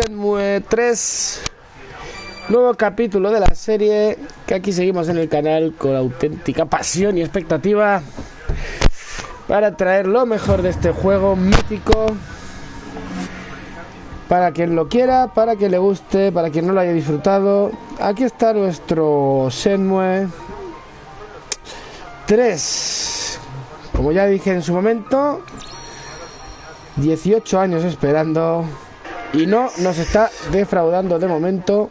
Shenmue 3. Nuevo capítulo de la serie que aquí seguimos en el canal con auténtica pasión y expectativa para traer lo mejor de este juego mítico para quien lo quiera, para quien le guste, para quien no lo haya disfrutado. Aquí está nuestro Shenmue 3. Como ya dije en su momento, 18 años esperando y no nos está defraudando de momento.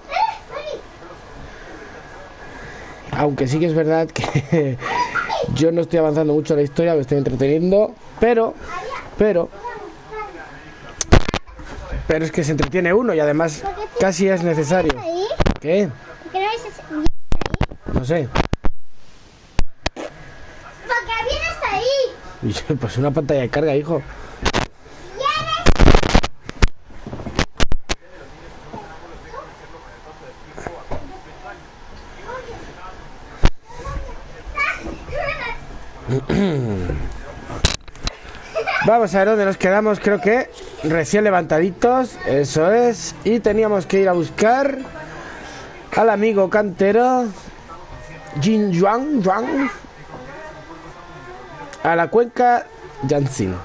Aunque sí que es verdad que yo no estoy avanzando mucho en la historia, me estoy entreteniendo, pero, pero, pero es que se entretiene uno y además casi es necesario. ¿Qué? ¿Por qué no sé. Porque ahí. Pues una pantalla de carga, hijo. Vamos a ver dónde nos quedamos, creo que recién levantaditos, eso es. Y teníamos que ir a buscar al amigo cantero Jin Yuan, Yuan a la cuenca Yansin.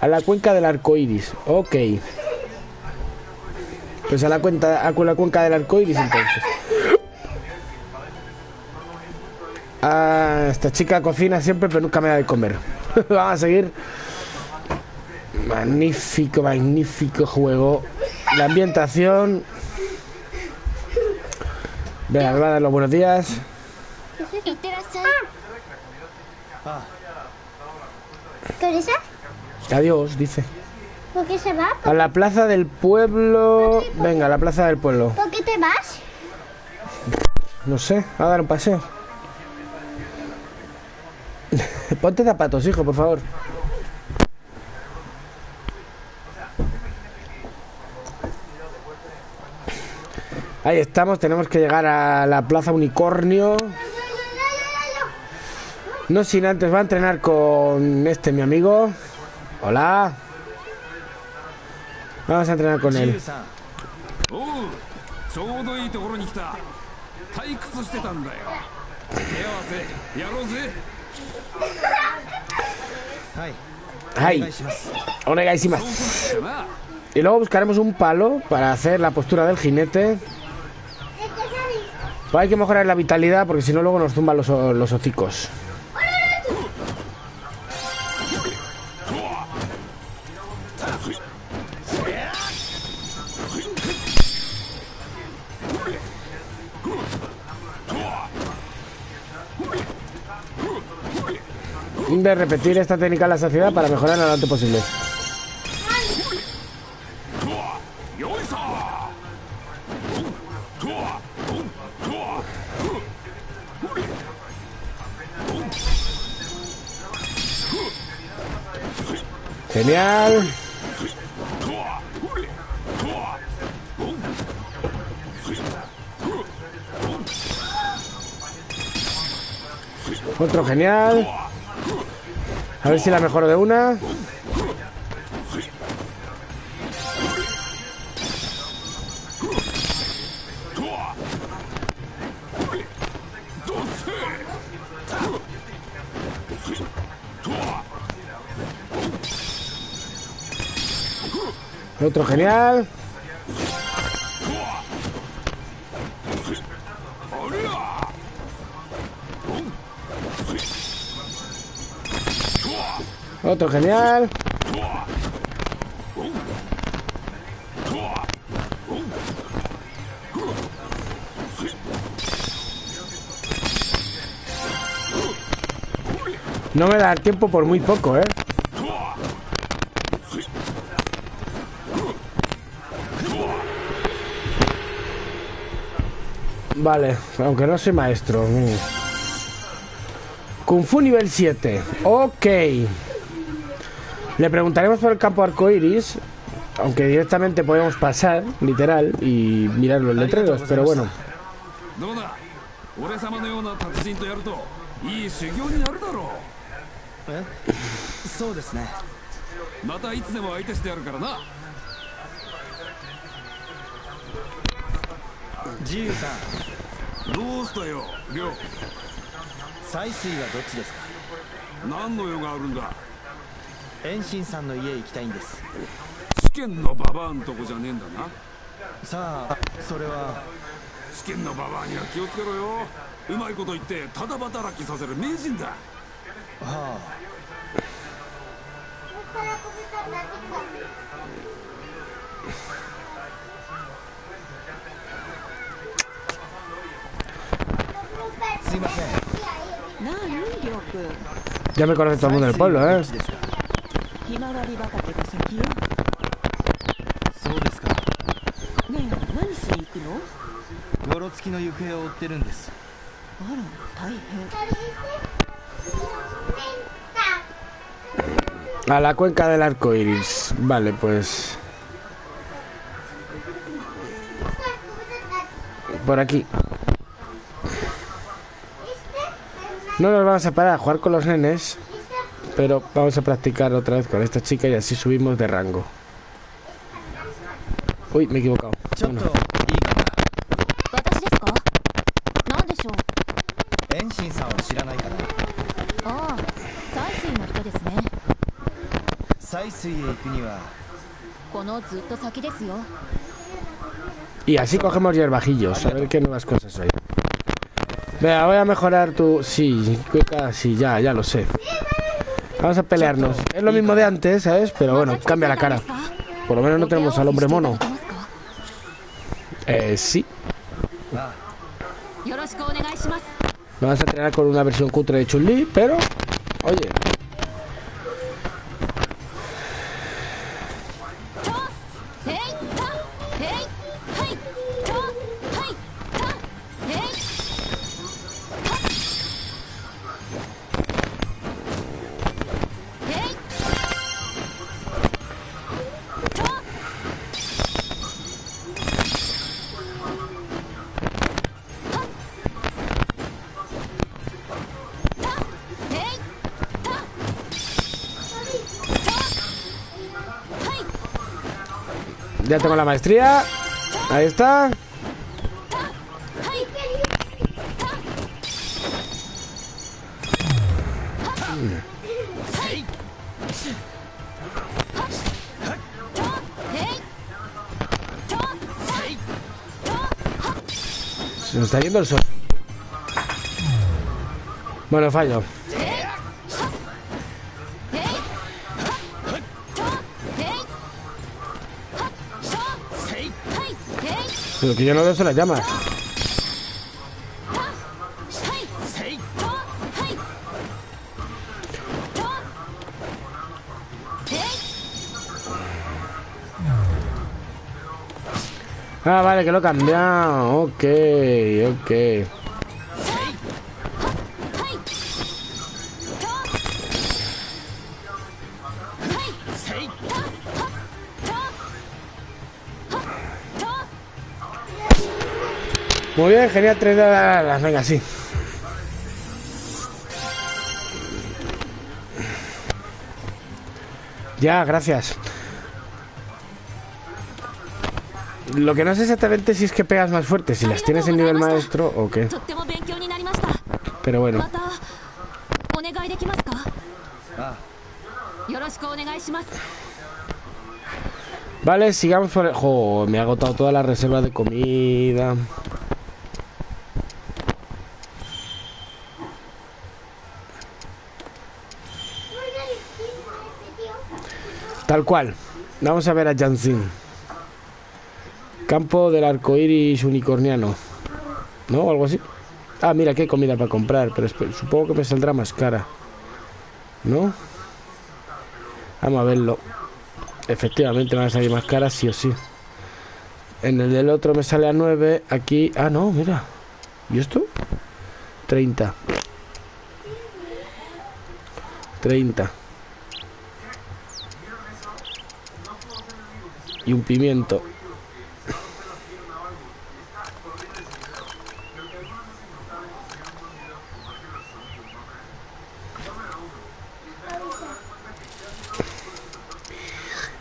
A la cuenca del arco iris. Ok. Pues a la, cuenta, a la cuenca del arco iris entonces. Ah, esta chica cocina siempre, pero nunca me da de comer. Vamos a seguir. Magnífico, magnífico juego. La ambientación. Venga, me va a dar los buenos días. ¿Qué es Adiós, dice. ¿Por qué se va? A la plaza del pueblo. Venga, a la plaza del pueblo. ¿Por qué te vas? No sé, a dar un paseo. Ponte zapatos, hijo, por favor. Ahí estamos, tenemos que llegar a la Plaza Unicornio. No sin antes va a entrenar con este mi amigo. Hola. Vamos a entrenar con él. Ay. Y luego buscaremos un palo para hacer la postura del jinete. Hay que mejorar la vitalidad porque si no luego nos zumban los, los hocicos. de repetir esta técnica a la saciedad para mejorar lo antes posible. Genial. Otro genial. A ver si la mejoro de una. Otro genial. Otro genial. No me da el tiempo por muy poco, ¿eh? Vale, aunque no soy maestro. mm. Kung Fu nivel 7. Ok. Le preguntaremos por el campo arcoiris. Aunque directamente podemos pasar, literal, y mirar los letreros. Pero bueno. 遠心さんの家行きたいんです。試験のババアんとこじゃねえんだな。さあそれは。試験のババアには気をつけろよ。うまいこと言ってただ働きさせる名人だ。はあ。すいません。Ya me conoce todo el mundo del pueblo, 採 ¿eh? 水はどっちですかひまわり畑が先よそうですかねえ何しに行くのゴロつきの行方を追ってるんですあら大変 A la cuenca del arco iris. Vale, pues. Por aquí. No nos vamos a parar a jugar con los nenes. Pero vamos a practicar otra vez con esta chica y así subimos de rango. Uy, me he equivocado. Ah, y así cogemos yerbajillos, a ver qué nuevas cosas hay. Vea, voy a mejorar tu... Sí, sí, ya, ya lo sé. Vamos a pelearnos. Es lo mismo de antes, ¿sabes? Pero bueno, cambia la cara. Por lo menos no tenemos al hombre mono. Eh, sí. Me vas a entrenar con una versión cutre de Chun-Li, pero... Oye, Ya tengo la maestría. Ahí está. Se nos está yendo el sol. Bueno, fallo. Lo que yo no veo son las llamas. Ah, vale, que lo he cambiado. Ok, ok. Muy bien, genial, tres las venga, sí. Ya, gracias. Lo que no sé exactamente si es que pegas más fuerte, si las tienes en nivel maestro o qué. Pero bueno. Vale, sigamos por el... me ha agotado toda la reserva de comida. Tal cual. Vamos a ver a Jansin. Campo del arco iris unicorniano. ¿No? O algo así. Ah, mira, hay comida para comprar, pero supongo que me saldrá más cara. ¿No? Vamos a verlo. Efectivamente van a salir más caras, sí o sí. En el del otro me sale a 9. Aquí. Ah, no, mira. ¿Y esto? 30. 30. Y un pimiento.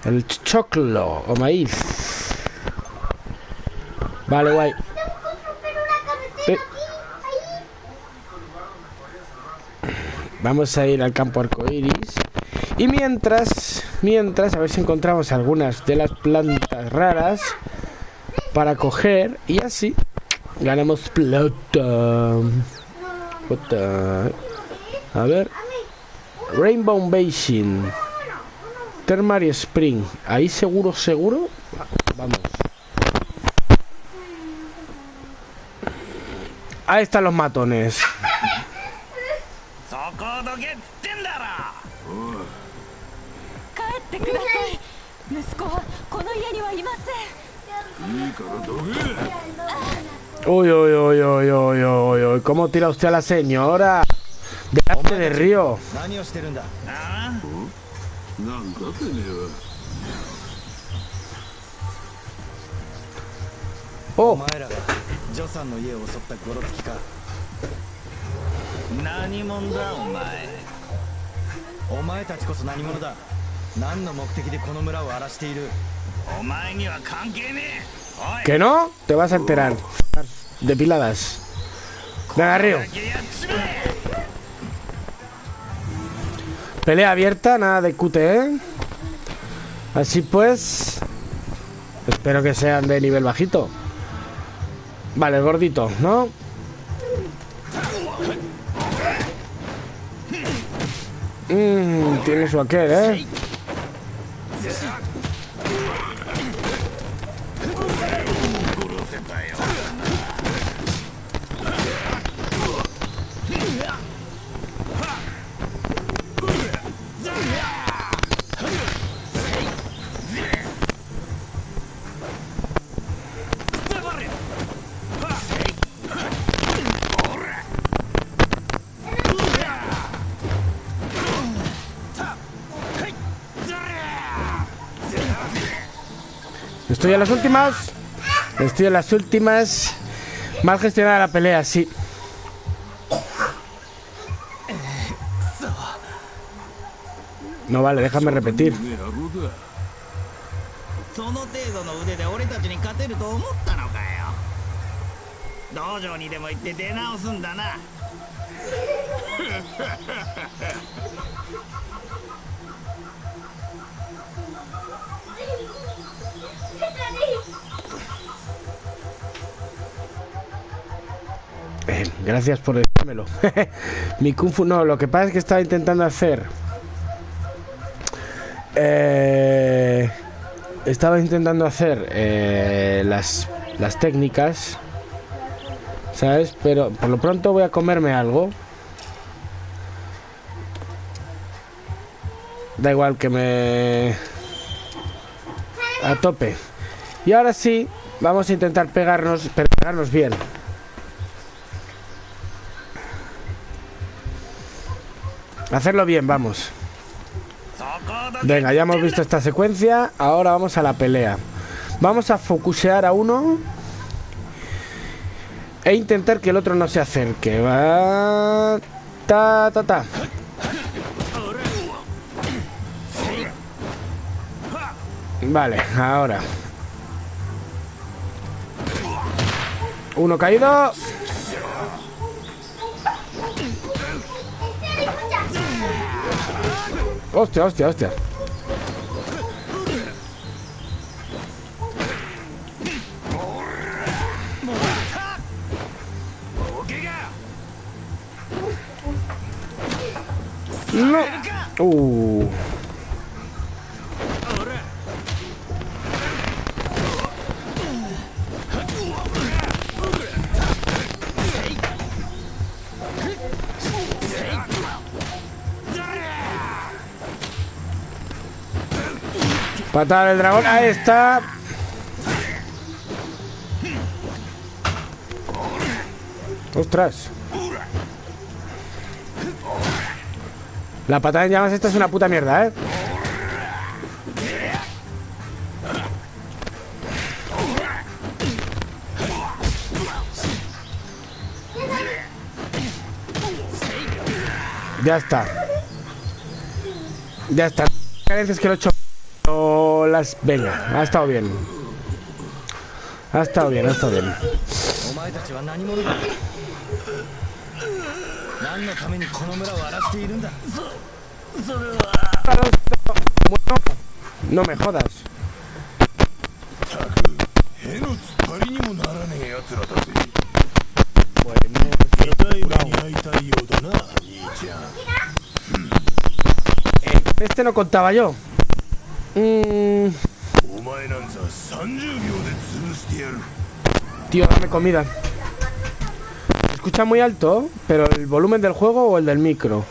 El choclo o maíz. Vale, guay. Vamos a ir al campo arcoiris. Y mientras, mientras, a ver si encontramos algunas de las plantas raras para coger y así ganamos plata. A ver. Rainbow Basin. Thermary Spring. Ahí seguro, seguro. Vamos. Ahí están los matones. Uy, uy, uy, uy, uy, uy, uy. ¿Cómo tira usted a la señora? Delante del río. Oh. ¿Que no? Te vas a enterar. Depiladas. Venga, Ryu. Pelea abierta, nada de QTE. Así pues... Espero que sean de nivel bajito. Vale, gordito, ¿no? Mmm, tiene su aquel, ¿eh? 'Estoy en las últimas. Estoy en las últimas. Mal gestionada la pelea, sí. No vale, déjame repetir. Eh, gracias por decírmelo. Mi Kung Fu. No, lo que pasa es que estaba intentando hacer. Eh, estaba intentando hacer eh, las, las técnicas. ¿Sabes? Pero por lo pronto voy a comerme algo. Da igual que me. A tope. Y ahora sí, vamos a intentar pegarnos, pegarnos bien. Hacerlo bien, vamos. Venga, ya hemos visto esta secuencia. Ahora vamos a la pelea. Vamos a focusear a uno. E intentar que el otro no se acerque. Va. Ta, ta, ta. Vale, ahora. Uno caído. Hostia, hostia, hostia. No. Uh. Patada del dragón, ahí está. Ostras. La patada en llamas esta es una puta mierda, ¿eh? Ya está. Ya está. Carencias que lo he hecho. Las Vegas. Ha estado bien. Ha estado bien, ha estado bien. No me jodas. Este no contaba yo. Mm. Tío, dame comida. Se escucha muy alto, pero el volumen del juego o el del micro.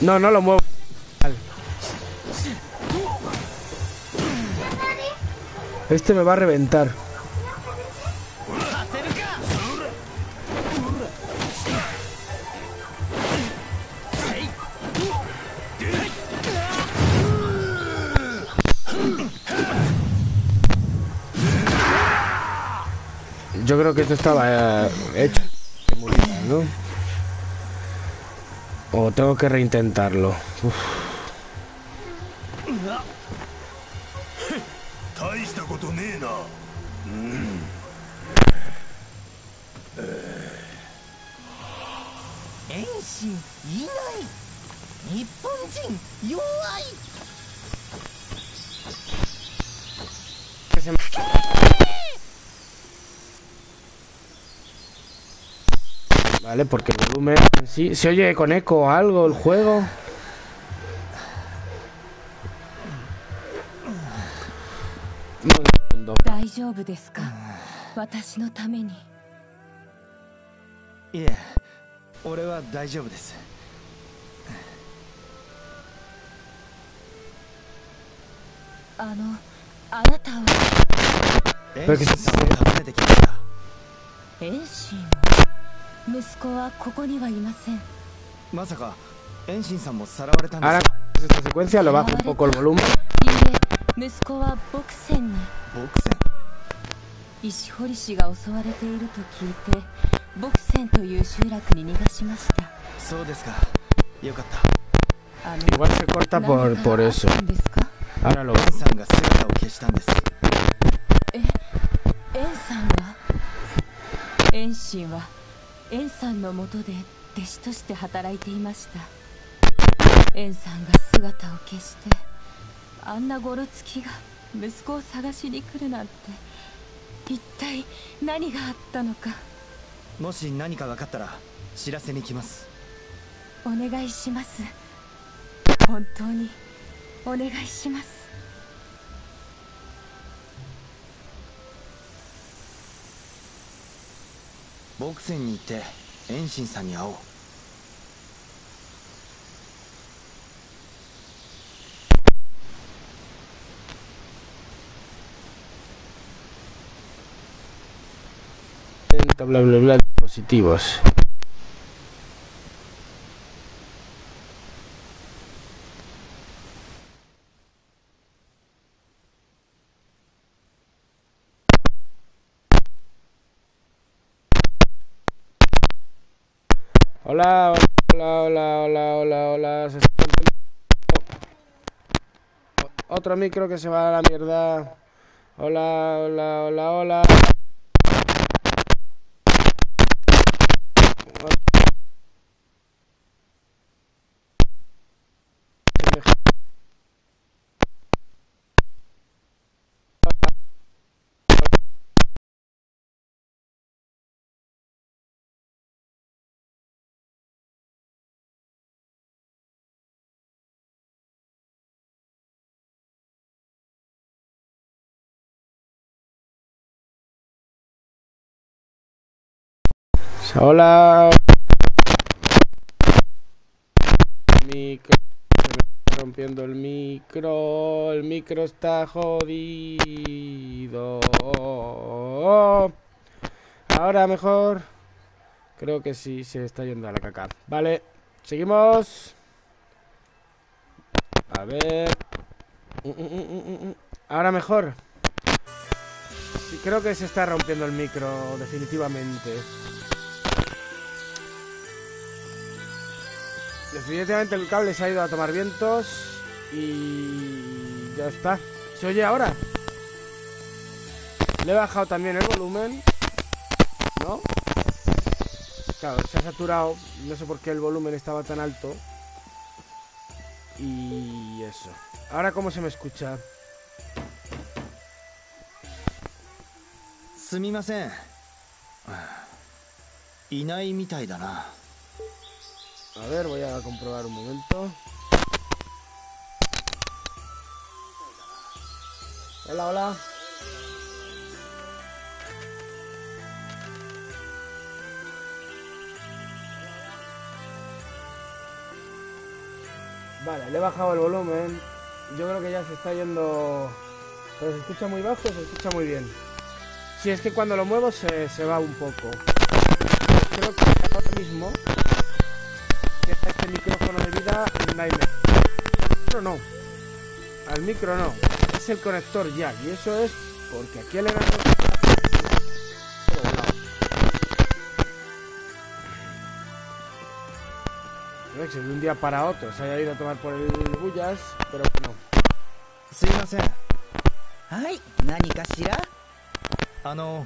No, no lo muevo. Este me va a reventar. creo que esto estaba eh, hecho ¿no? O tengo que reintentarlo. Uf. Mm. Que se me... Vale, porque el volumen en sí. ¿Se oye con eco o algo el juego? Un segundo. 大丈息子はここにはいません。まさか遠心さんもさらわれたんですか？esta secuencia lo bajo un poco el volumen. いいえ息子はボクセンに。ボクセン？石堀氏が襲われていると聞いてボクセンという集落に逃がしました。そうですか。よかった。あの Igual se corta por, por eso. Ahora lo エンさんが姿を消したんです。エンさんが？エンシンはエンさんのもとで弟子として働いていました。エンさんが姿を消してあんなゴロつきが息子を探しに来るなんて一体何があったのか。もし何か分かったら知らせに来ます。お願いします。本当にお願いしますボクセンに行って遠心さんに会おう bla bla bla dispositivos. Hola, hola, hola, hola, hola, hola. Se Otro micro que se va a la mierda. Hola, hola, hola, hola. Hola. Micro. Rompiendo el micro. El micro está jodido. Ahora mejor. Creo que sí se está yendo a la caca. Vale. Seguimos. A ver. Mm, mm, mm. Ahora mejor. Creo que se está rompiendo el micro, definitivamente. Definitivamente el cable se ha ido a tomar vientos y ya está. ¿Se oye ahora? Le he bajado también el volumen. ¿No? Claro, se ha saturado. No sé por qué el volumen estaba tan alto. Y eso. Ahora, ¿cómo se me escucha? すみませんいないみたいだな a ver, voy a comprobar un momento. Hola, hola. Vale, le he bajado el volumen. Yo creo que ya se está yendo... Se escucha muy bajo, se escucha muy bien. Si es que cuando lo muevo se, se va un poco. Creo que ahora mismo que este micrófono de vida no hay micro no al micro no es el conector jack y eso es porque aquí el enano No sé si de un día para otro se haya ido a tomar por el bullas pero no すいませんはい何かしらあの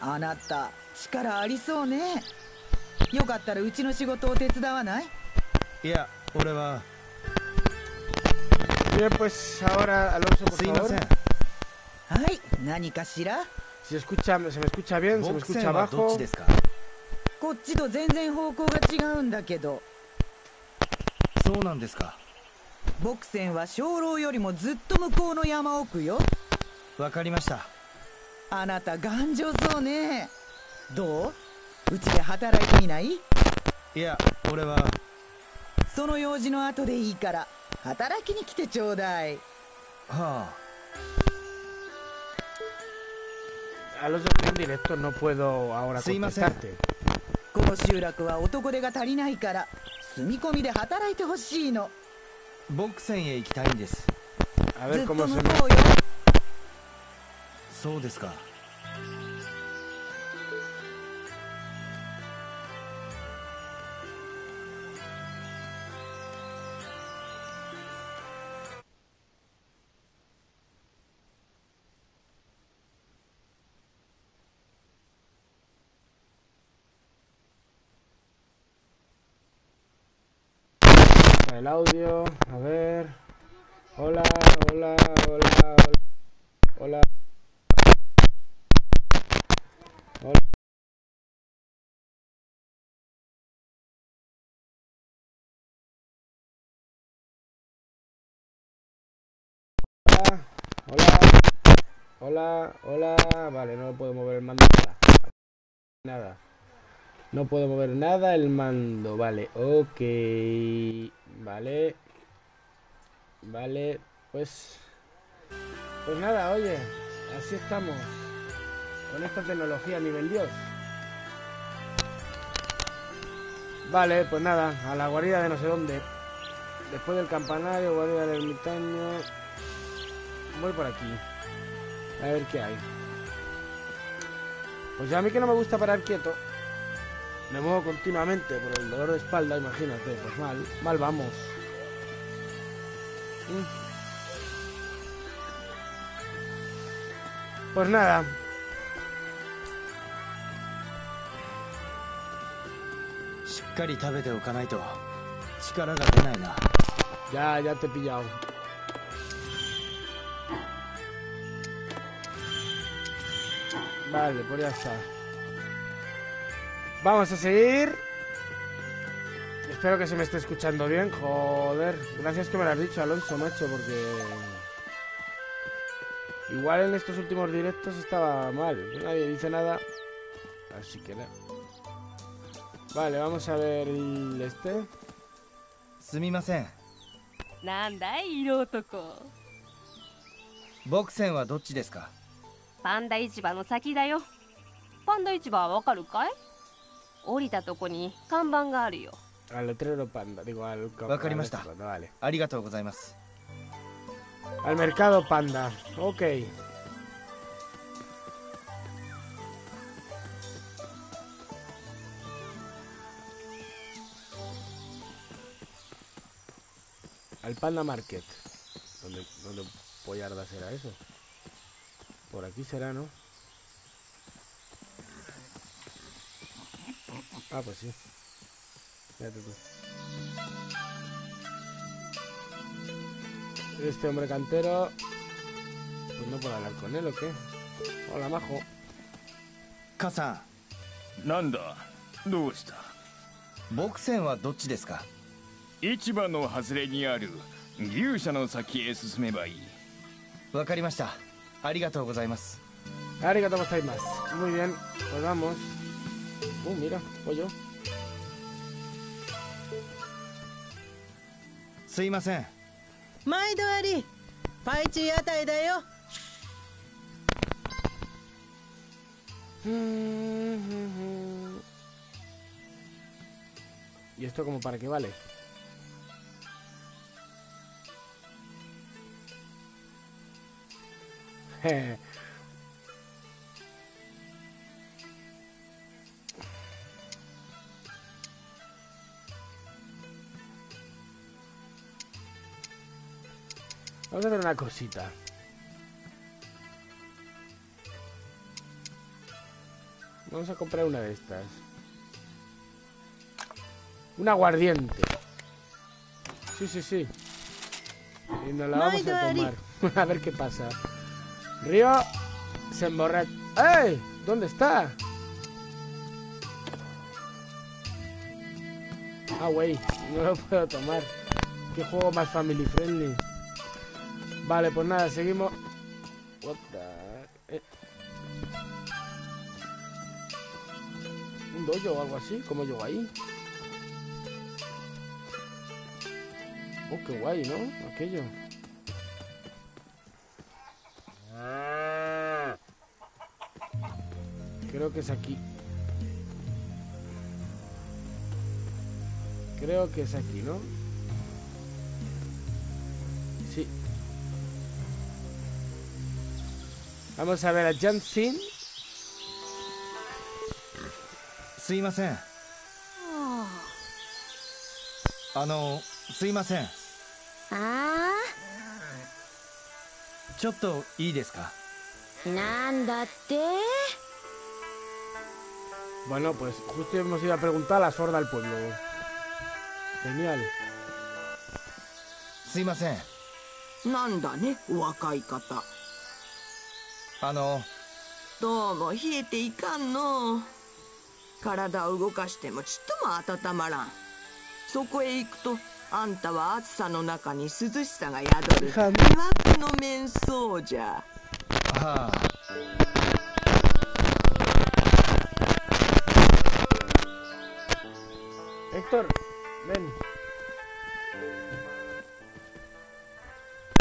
あなた力ありそうねよかったらうちの仕事を手伝わない いや俺は。Bien pues ahora Alonso por すいま favor. せんはい何かしら si escucha se me escucha bien se me escucha ンはどっ bajo ちですかこっちと全然方向が違うんだけどそうなんですかボクセンは鐘楼よりもずっと向こうの山奥よわかりましたあなた頑丈そうねどううちで働いてみないいや俺はその用事の後でいいから働きに来てちょうだい。は en directo no puedo ahora contestarte. この集落は男手が足りないから住み込みで働いてほしいの。あボクセンへ行きたいんです。A ずっと向こうよ。そうですか El audio, a ver. Hola, hola, hola, hola. Hola. Hola. Hola, hola, hola. Vale, no puedo mover el mando. Nada. Nada. No puedo mover nada el mando, vale, ok. Vale. Vale, pues... Pues nada, oye, así estamos. Con esta tecnología nivel Dios. Vale, pues nada, a la guarida de no sé dónde. Después del campanario, guarida del ermitaño. Voy por aquí. A ver qué hay. Pues ya a mí que no me gusta parar quieto. Me muevo continuamente por el dolor de espalda, imagínate, pues mal, mal vamos. Mm. Pues nada. Ya, ya te he pillado. Vale, pues ya está. Vamos a seguir. Espero que se me esté escuchando bien. Joder, gracias que me lo has dicho, Alonso, macho, porque... Igual en estos últimos directos estaba mal. Nadie dice nada. Así que nada. Vale, vamos a ver el este. Sumimasen. Nanda, irotoko. Boxen wa dochi desu? Panda ichiba no saki da yo. Panda ichiba wa wakaru kai? E? 降りたとこに看板があるよ Al letrero panda, digo al... Wakarimashita. al este panda, Vale. ありがとうございます Al mercado panda. Ok. Al Panda Market. ¿Dónde, dónde pollardas era eso? Por aquí será, ¿no? Ah, pues sí. Fíjate tú. Este hombre cantero. Pues no puedo hablar con él o qué. Hola, majo. 母さなんだどうしたん牧船はどっちですか市場の外れにある牛舎の先へ進めばいいわかりましたありがとうございます Arigato gozaimasu. Muy bien, pues vamos. Uh, mira, pollo. すいません毎度ありパイチー屋台だよ ¿Y esto como para qué vale? Vamos a hacer una cosita. Vamos a comprar una de estas. Un aguardiente. Sí, sí, sí. Y nos la vamos a tomar. a ver qué pasa. Río se emborracha. ¡Ey! ¿Dónde está? Ah, güey. No lo puedo tomar. Qué juego más family friendly. Vale, pues nada, seguimos. What the... eh. Un dojo o algo así, como yo ahí. Oh, qué guay, ¿no? Aquello. Creo que es aquí. Creo que es aquí, ¿no? Sí. Vamos a ver a Jansin. すいませんあのすいませんあちょっといいですかあなんだって Bueno, pues justo hemos ido a preguntar a la sorda del pueblo. Genial. すいませんなんだねお若い方あのどうも冷えていかんの。体を動かしてもちっとも温まらん。そこへ行くとあんたは暑さの中に涼しさが宿る。は魅惑の面相じゃ。はあ。Héctor, ven.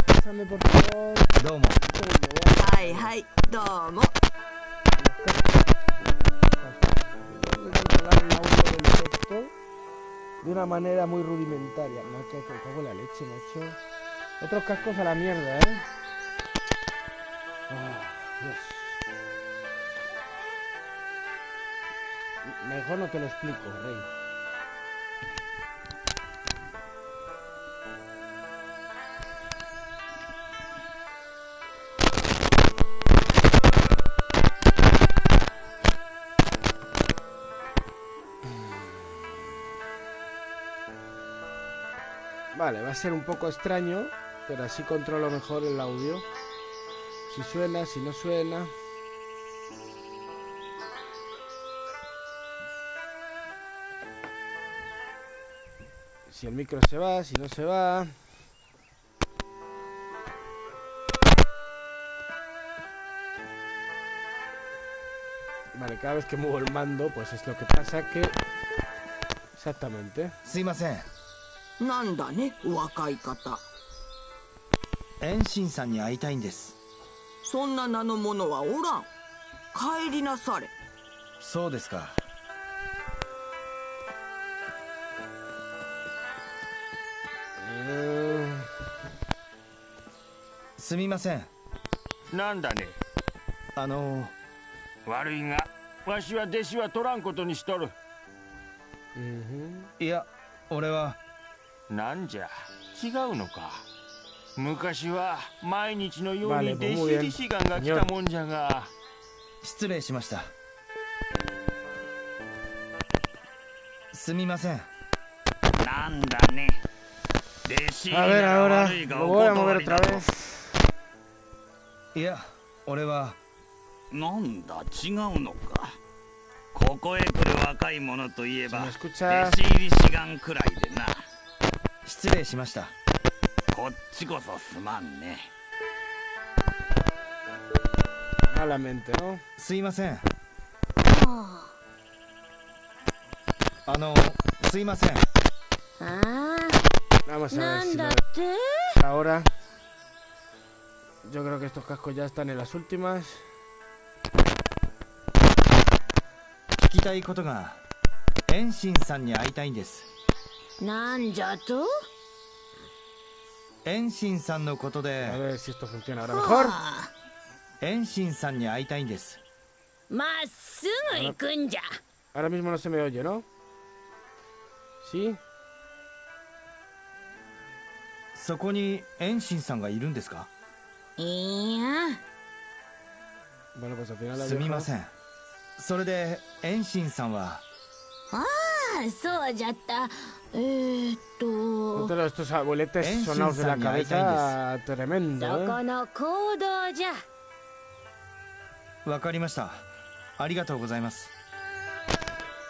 Pásame por favor. どうも Un segundo, voy a- はいはいどうも Vamos a controlar el audio del texto de una manera muy rudimentaria. Macho, que cago en la leche, macho. Otros cascos a la mierda, ¿eh? Ah, Dios. Mejor no te lo explico, rey. Vale, va a ser un poco extraño, pero así controlo mejor el audio. Si suena, si no suena. Si el micro se va, si no se va. Vale, cada vez que muevo el mando, pues es lo que pasa que... Exactamente. Sí, más なんだねお若い方。遠心さんに会いたいんです。そんな名の者はおらん。帰りなされ。そうですか。Eh, すみません。なんだね？あの悪いがわしは弟子は取らんことにしとる.いや俺はなんじゃ？違うのか。昔は毎日のように弟子 bien. 弟子がが来たもんじゃが。失礼しました。すみません。なんだね。弟子入り ahora. 悪いがお断りだ vez. いや俺は。なんだ？違うのか。ここへ来る若い者といえば弟子入り志願くらいでな失礼しましたこっちこそすまんね.すいませんあのすいませんああなんだって ahora. Yo creo que estos cascos ya están en las últimas. 聞きたいことが遠心さんに会いたいんですなんじゃと遠心さんのことで。遠心さんに会いたいんです。まっすぐ行くんじゃ。の？そこに遠心さんがいるんですか？すみません。それで遠心さんは？ああそうじゃった。えー、っと Otro de estos abueletes En sonados de la Shinsan y cabeza tremendo, そ ¿eh? この行動じゃわかりましたありがとうございます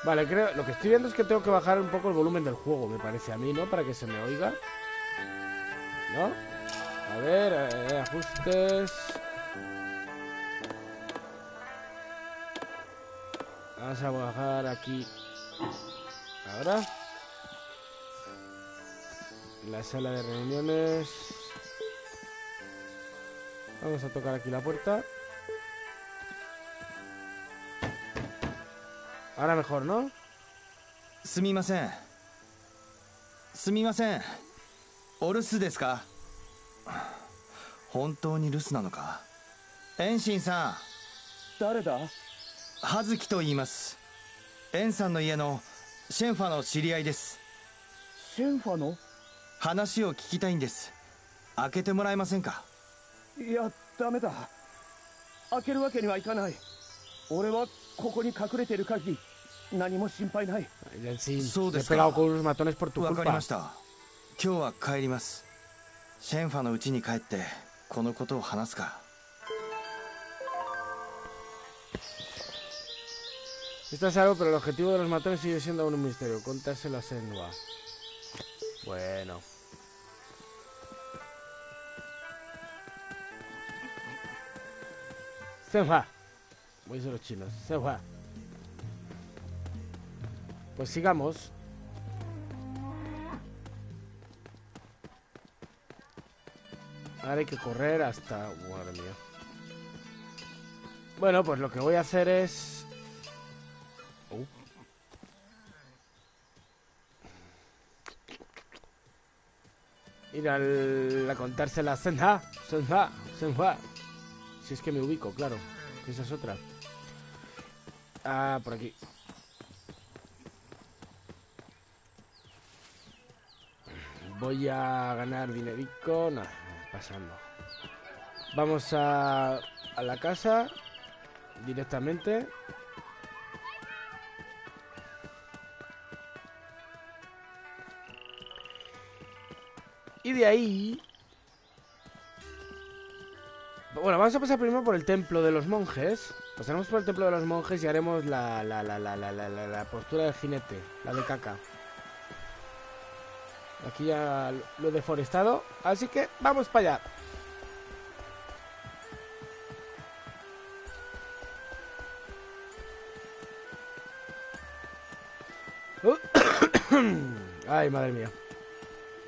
Vale, creo, lo que estoy viendo es que tengo que bajar un poco el volumen del juego, me parece a mí, ¿no? Para que se me oiga. ¿No? A ver, eh, ajustes. Vamos a bajar aquí. Ahora. La sala de reuniones. Vamos a tocar aquí la puerta. Ahora mejor, ¿no? すみませんすみませんお留守ですか本当に留守なのか遠心さん誰だ葉月と言います遠さんの家のシェンファの知り合いですシェンファの話を聞きたいんです。開けてもらえませんか？いやダメだ。開けるわけにはいかない。俺はここに隠れている限り何も心配ない。そうですか分かりました今日は帰りますシェンファのうちに帰ってこのことを話すか Esto Bueno. Senua. Voy a los chinos. Senua. Pues sigamos. Ahora hay que correr hasta... Madre mía. Bueno, pues lo que voy a hacer es... Ir al, a contársela a Senha, Senha, Senha. Si es que me ubico, claro. Esa es otra. Ah, por aquí. Voy a ganar dinerico. Nada, pasando. Vamos a, a la casa directamente. Y de ahí... Bueno, vamos a pasar primero por el templo de los monjes. Pasaremos por el templo de los monjes y haremos la, la, la, la, la, la, postura del jinete, la de caca. Aquí ya lo he deforestado, así que vamos para allá. Ay, madre mía.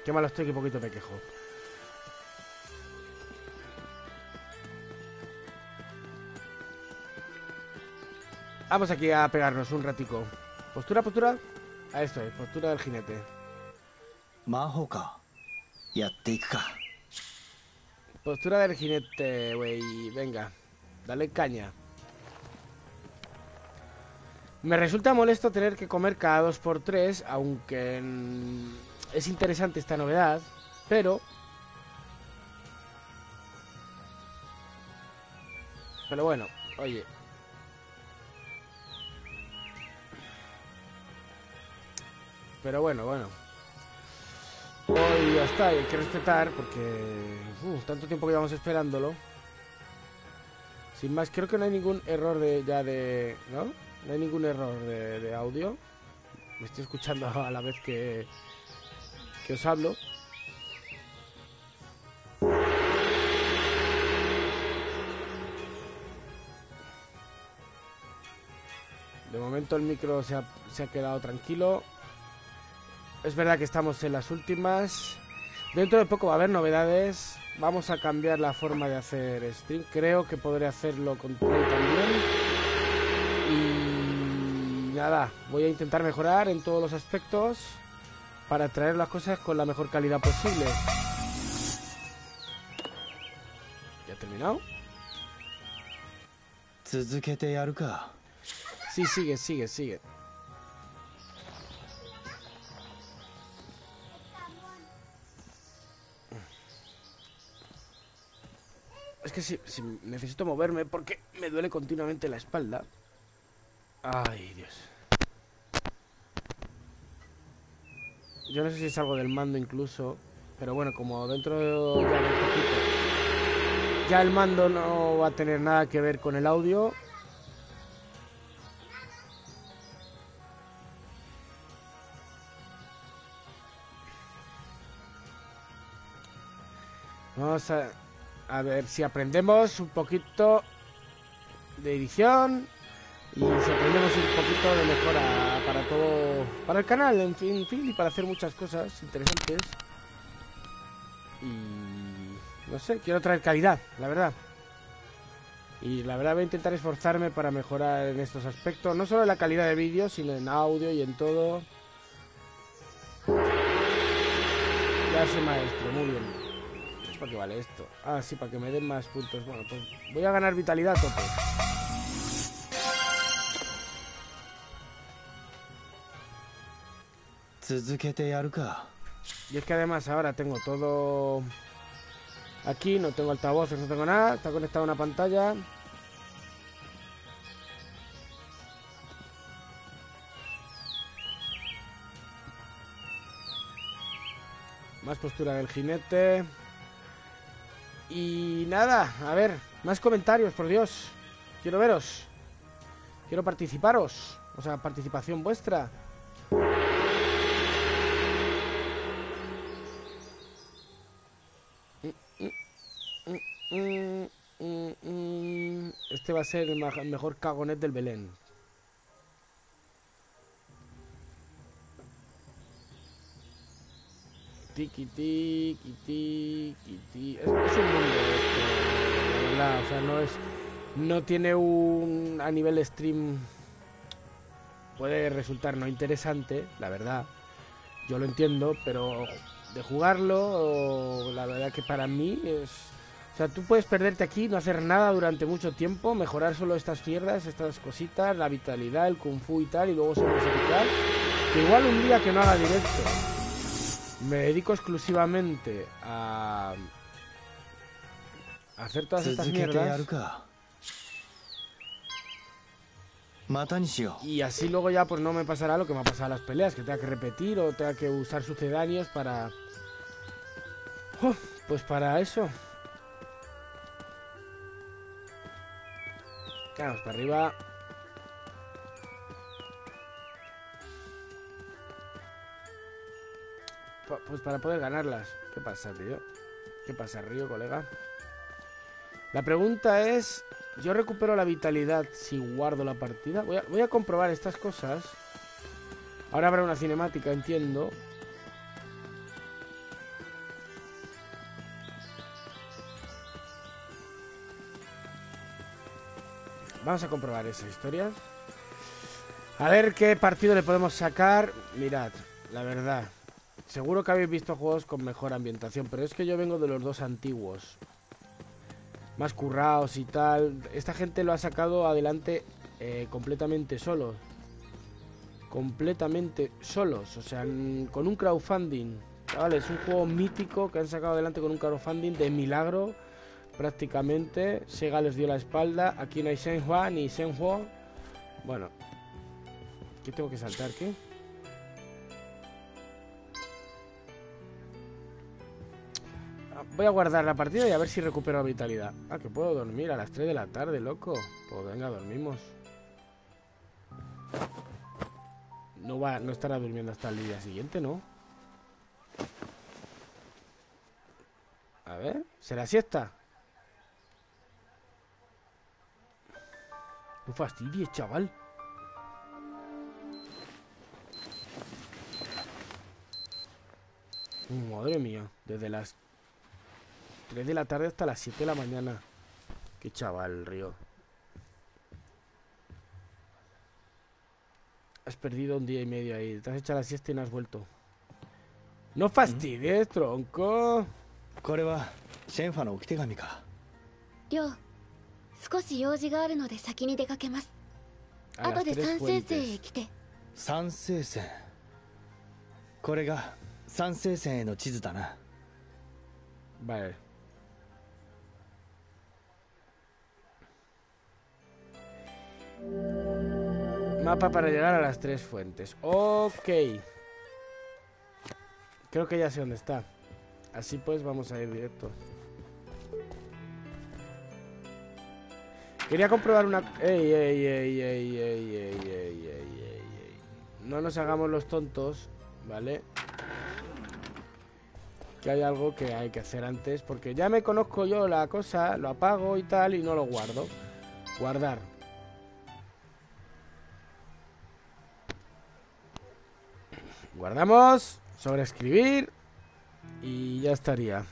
Qué malo estoy que poquito me quejo. Vamos aquí a pegarnos un ratico. Postura, postura. A esto es, postura del jinete. Mahoka. Postura del jinete, güey. Venga, dale caña. Me resulta molesto tener que comer cada dos por tres, aunque... En es interesante esta novedad, pero... Pero bueno, oye. Pero bueno, bueno. Hoy ya está, hay que respetar porque... Uf, tanto tiempo que llevamos esperándolo. Sin más, creo que no hay ningún error de ya de... ¿No? No hay ningún error de audio. Me estoy escuchando a la vez que os hablo. De momento el micro se ha, quedado tranquilo. Es verdad que estamos en las últimas. Dentro de poco va a haber novedades. Vamos a cambiar la forma de hacer stream. Creo que podré hacerlo con Play también. Y nada, voy a intentar mejorar en todos los aspectos para traer las cosas con la mejor calidad posible. ¿Ya terminado? Sí, sigue, sigue, sigue. Es que si necesito moverme porque me duele continuamente la espalda. Ay, Dios. Yo no sé si es algo del mando incluso. Pero bueno, como dentro ya de poquito. Ya el mando no va a tener nada que ver con el audio. Vamos a, a ver si aprendemos un poquito de edición y aprendemos un poquito de mejora para todo, para el canal, en fin, en fin, y para hacer muchas cosas interesantes. Y no sé, quiero traer calidad, la verdad. Y la verdad voy a intentar esforzarme para mejorar en estos aspectos, no solo en la calidad de vídeo, sino en audio y en todo. Ya soy maestro, muy bien. ¿Para qué vale esto? Ah, sí, para que me den más puntos. Bueno, pues voy a ganar vitalidad tope. Y es que además ahora tengo todo aquí, no tengo altavoces, no tengo nada, está conectado a una pantalla. Más postura del jinete. Y nada, a ver, más comentarios, por Dios. Quiero veros. Quiero participaros. O sea, participación vuestra. Este va a ser el mejor cagonet del Belén. Tiki, tiki, tiki, tiki. Es, es un mundo verdad. O sea, no es. No tiene un. A nivel stream. Puede resultar no interesante, la verdad. Yo lo entiendo, pero de jugarlo, la verdad que para mí es. O sea, tú puedes perderte aquí, no hacer nada durante mucho tiempo, mejorar solo estas mierdas, estas cositas, la vitalidad, el kung fu y tal, y luego se sacrificar. Que igual un día que no haga directo me dedico exclusivamente a, a hacer todas estas mierdas. Y así luego ya pues no me pasará lo que me ha pasado a las peleas, que tenga que repetir o tenga que usar sucedáneos para... Oh, pues para eso. Vamos para arriba. Pues para poder ganarlas. ¿Qué pasa, tío? ¿Qué pasa, Río, colega? La pregunta es... ¿Yo recupero la vitalidad si guardo la partida? Voy a, voy a comprobar estas cosas. Ahora habrá una cinemática, entiendo. Vamos a comprobar esas historias. A ver qué partido le podemos sacar. Mirad, la verdad. Seguro que habéis visto juegos con mejor ambientación, pero es que yo vengo de los dos antiguos. Más currados y tal. Esta gente lo ha sacado adelante eh, completamente solos. Completamente solos. O sea, con un crowdfunding. Vale, es un juego mítico que han sacado adelante con un crowdfunding de milagro. Prácticamente. Sega les dio la espalda. Aquí no hay Shenhua ni Shenhuo. Bueno. ¿Qué tengo que saltar? ¿Qué? Ah, Voy a guardar la partida y a ver si recupero vitalidad. Ah, que puedo dormir a las 3 de la tarde, loco. Pues venga, dormimos. No va, no estará durmiendo hasta el día siguiente, ¿no? A ver, ¿será siesta? No fastidies, chaval. Uh, Madre mía, desde las 3 de la tarde hasta las 7 de la mañana. Qué chaval, Río. Has perdido un día y medio ahí. Te has echado la siesta y no has vuelto. No fastidies, tronco. これはシェンファの置き手紙かりょう 少し用事があるので先に出かけます後で三先生 fuentes へ来て三聖線これが三聖線への地図だな Vale. Mapa para llegar a las tres fuentes. Ok. Creo que ya sé dónde está. Así pues vamos a ir directo. Quería comprobar una... Ey, ey, ey, ey, ey, ey, ey, ey, No nos hagamos los tontos, ¿vale? Que hay algo que hay que hacer antes Porque ya me conozco yo la cosa Lo apago y tal y no lo guardo Guardar Guardamos Sobreescribir Y ya estaría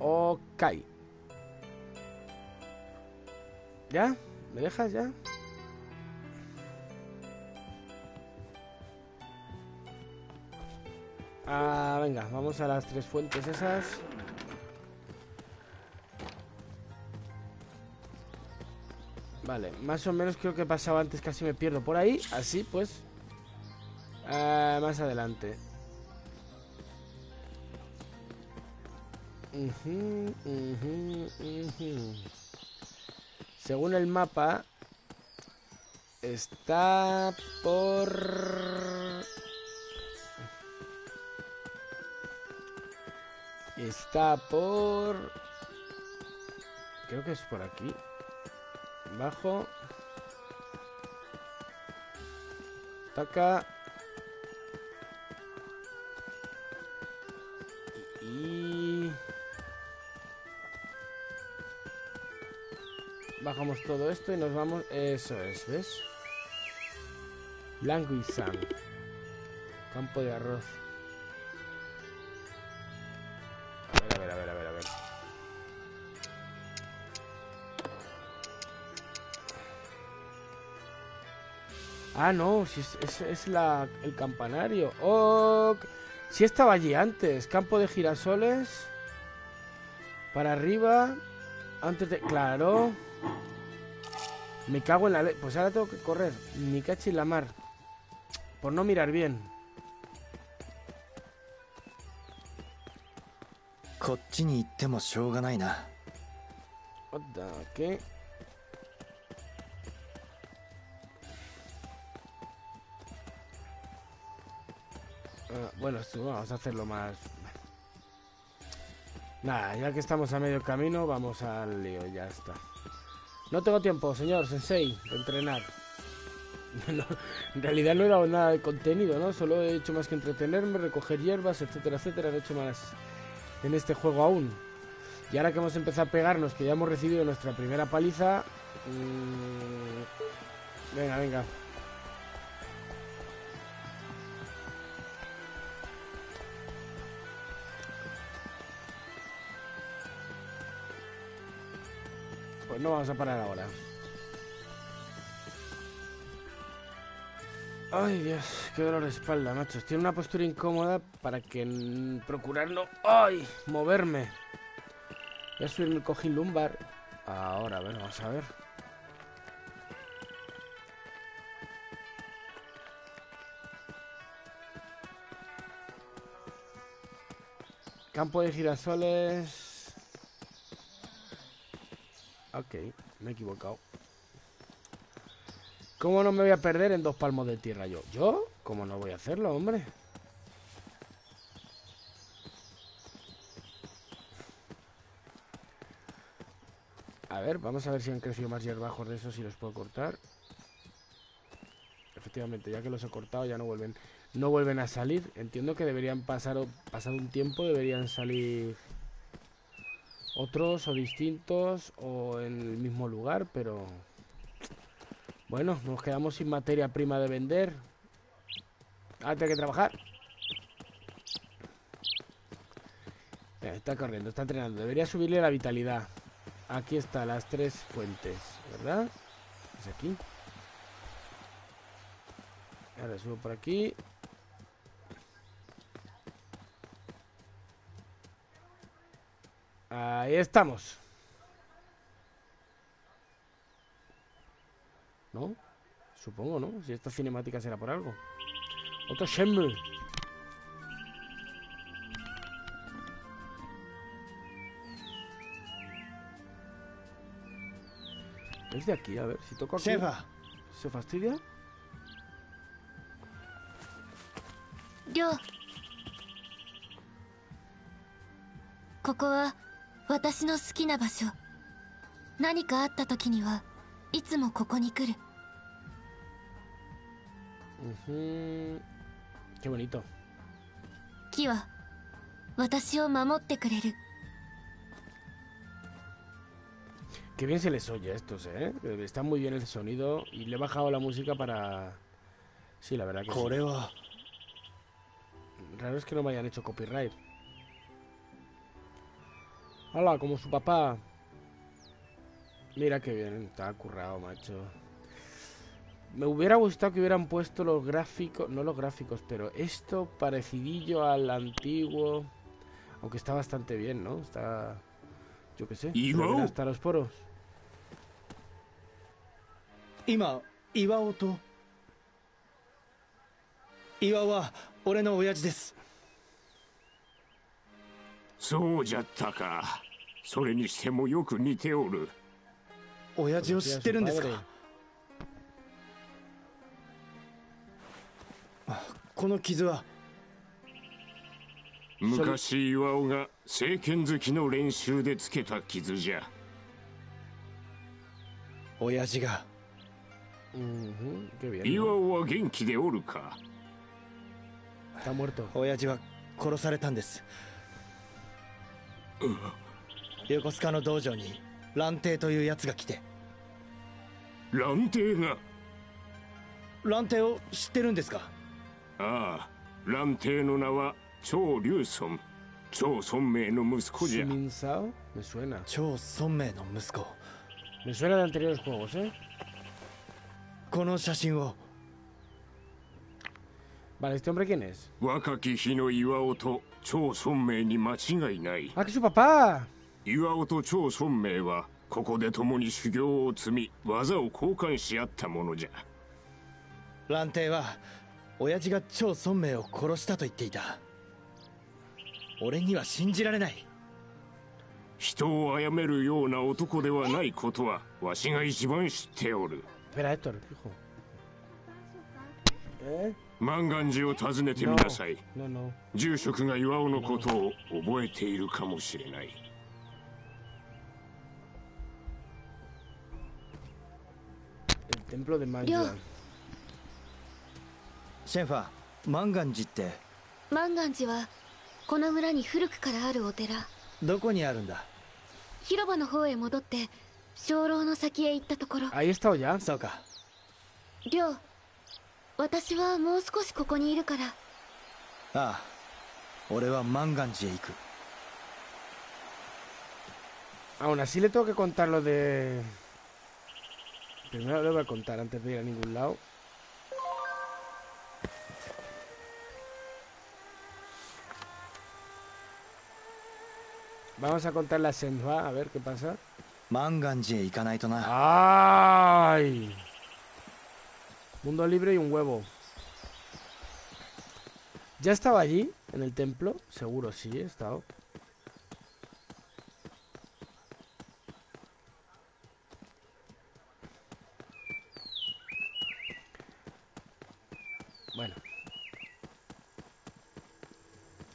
Ok ¿Ya? ¿Me dejas ya? Ah, venga, vamos a las tres fuentes esas. Vale, más o menos creo que he pasado antes, casi me pierdo por ahí. Así pues. Ah, más adelante. Según el mapa, está por... Está por... Creo que es por aquí. Bajo. Taca. Bajamos todo esto y nos vamos... Eso es, ¿ves? Blanco y Sam. Campo de arroz. A ver, a ver, a ver, a ver, a ver. Ah, no, si es, es- es la, el campanario. Oh, si estaba allí antes. Campo de girasoles. Para arriba. Antes de... Claro. Me cago en la... Pues ahora tengo que correr. Mi cachi la mar. Por no mirar bien. ¿qué? Ah, bueno, esto, vamos a hacerlo más... Nada, ya que estamos a medio camino, vamos al lío, ya está. No tengo tiempo, señor Sensei, de entrenar. En realidad no he dado nada de contenido, ¿no? Solo he hecho más que entretenerme, recoger hierbas, etcétera, etcétera. No he hecho más en este juego aún. Y ahora que hemos empezado a pegarnos, que ya hemos recibido nuestra primera paliza... mm, venga, venga. Pues no vamos a parar ahora. Ay, Dios, qué dolor de espalda, macho. Tiene una postura incómoda para que procurar no... ¡Ay! Moverme. Voy a subirme el cojín lumbar. Ahora, a ver, vamos a ver. Campo de girasoles. Ok, me he equivocado. ¿Cómo no me voy a perder en dos palmos de tierra yo? ¿Yo? ¿Cómo no voy a hacerlo, hombre? A ver, vamos a ver si han crecido más hierbajos de esos y los puedo cortar. Efectivamente, ya que los he cortado ya no vuelven no vuelven a salir. Entiendo que deberían pasar pasado un tiempo deberían salir otros o distintos o en el mismo lugar, pero bueno, nos quedamos sin materia prima de vender. Ahora hay que trabajar. está corriendo, está entrenando. Debería subirle la vitalidad. Aquí está, las tres fuentes, ¿verdad? Es aquí. Ahora subo por aquí. Ahí estamos. ¿No? Supongo, ¿no? Si esta cinemática será por algo. Otro Shenmue. Es de aquí, a ver, si toco aquí. ¿Se fastidia? Yo. ここは 私の好きな場所何かあった時にはいつもここに来る Qué bonito. 木は私を守ってくれる Qué bien se les oye a estos, ¿eh? Está muy bien el sonido y le he bajado la música para... Sí, la verdad que sí. Raro es que no me hayan hecho copyright. Hola, como su papá. Mira qué bien, está currado, macho. Me hubiera gustado que hubieran puesto los gráficos, no los gráficos, pero esto parecidillo al antiguo. Aunque está bastante bien, ¿no? Está, yo qué sé, hasta los poros. 今岩尾と岩尾は俺の親父です そうじゃったか。それにしてもよく似ておる。親父を知ってるんですか？この傷は。昔岩尾が聖剣好きの練習でつけた傷じゃ。親父が。岩尾は元気でおるか？親父は殺されたんです横須賀の道場に蘭亭というやつが来て。蘭亭が？蘭亭を知ってるんですか？ああ蘭亭の名は超龍尊。超孫明の息子じゃ。明の息子。Me suena de anteriores juegos, ¿eh? この写真を。Vale, ¿este hombre quién es? 若き日の岩尾と超孫明に間違いない ¡Ah, que su papá! 岩尾と超孫明はここで共に修行を積み技を交換し合ったものじゃ蘭亭は親父が超孫明を殺したと言っていた俺には信じられない人を殺めるような男ではないことはわしが一番知っておる. ¿Eh? 万願寺を訪ねてみなさい、No, no. 住職が岩尾のことを覚えているかもしれない。Templo de Manja. 亮シェンファー万願寺って?万願寺はこの村に古くからあるお寺。どこにあるんだ?広場の方へ戻って鐘楼の先へ行ったところ。Ahí he estado ya. そうか亮私はもう少しここにいるからああ俺は万願寺へ行く Aún así le tengo que contar lo de... Primero le voy a contar antes de ir a ningún lado. Vamos a contar la Senhua, a ver qué pasa. 万願寺へ行かないとな ¡Ay! Mundo libre y un huevo. ¿Ya estaba allí? ¿En el templo? Seguro sí, he estado. Bueno.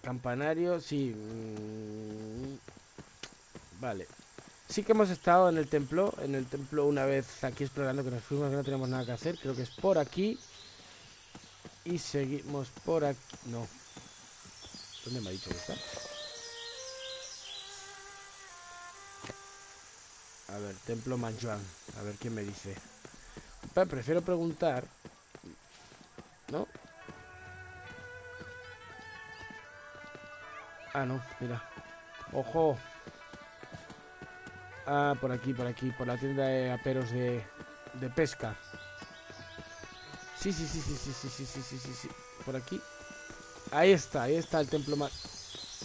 Campanario, sí. Mm, vale. Sí que hemos estado en el templo, en el templo una vez aquí explorando que nos fuimos, que no tenemos nada que hacer. Creo que es por aquí. Y seguimos por aquí. No. ¿Dónde me ha dicho que está? A ver, templo Manchuan. A ver quién me dice. Prefiero preguntar. ¿No? Ah, no, mira. ¡Ojo! Ah, por aquí, por aquí, por la tienda de aperos de, de pesca. Sí, sí, sí, sí, sí, sí, sí, sí, sí, sí, sí. Por aquí. Ahí está, ahí está el templo más.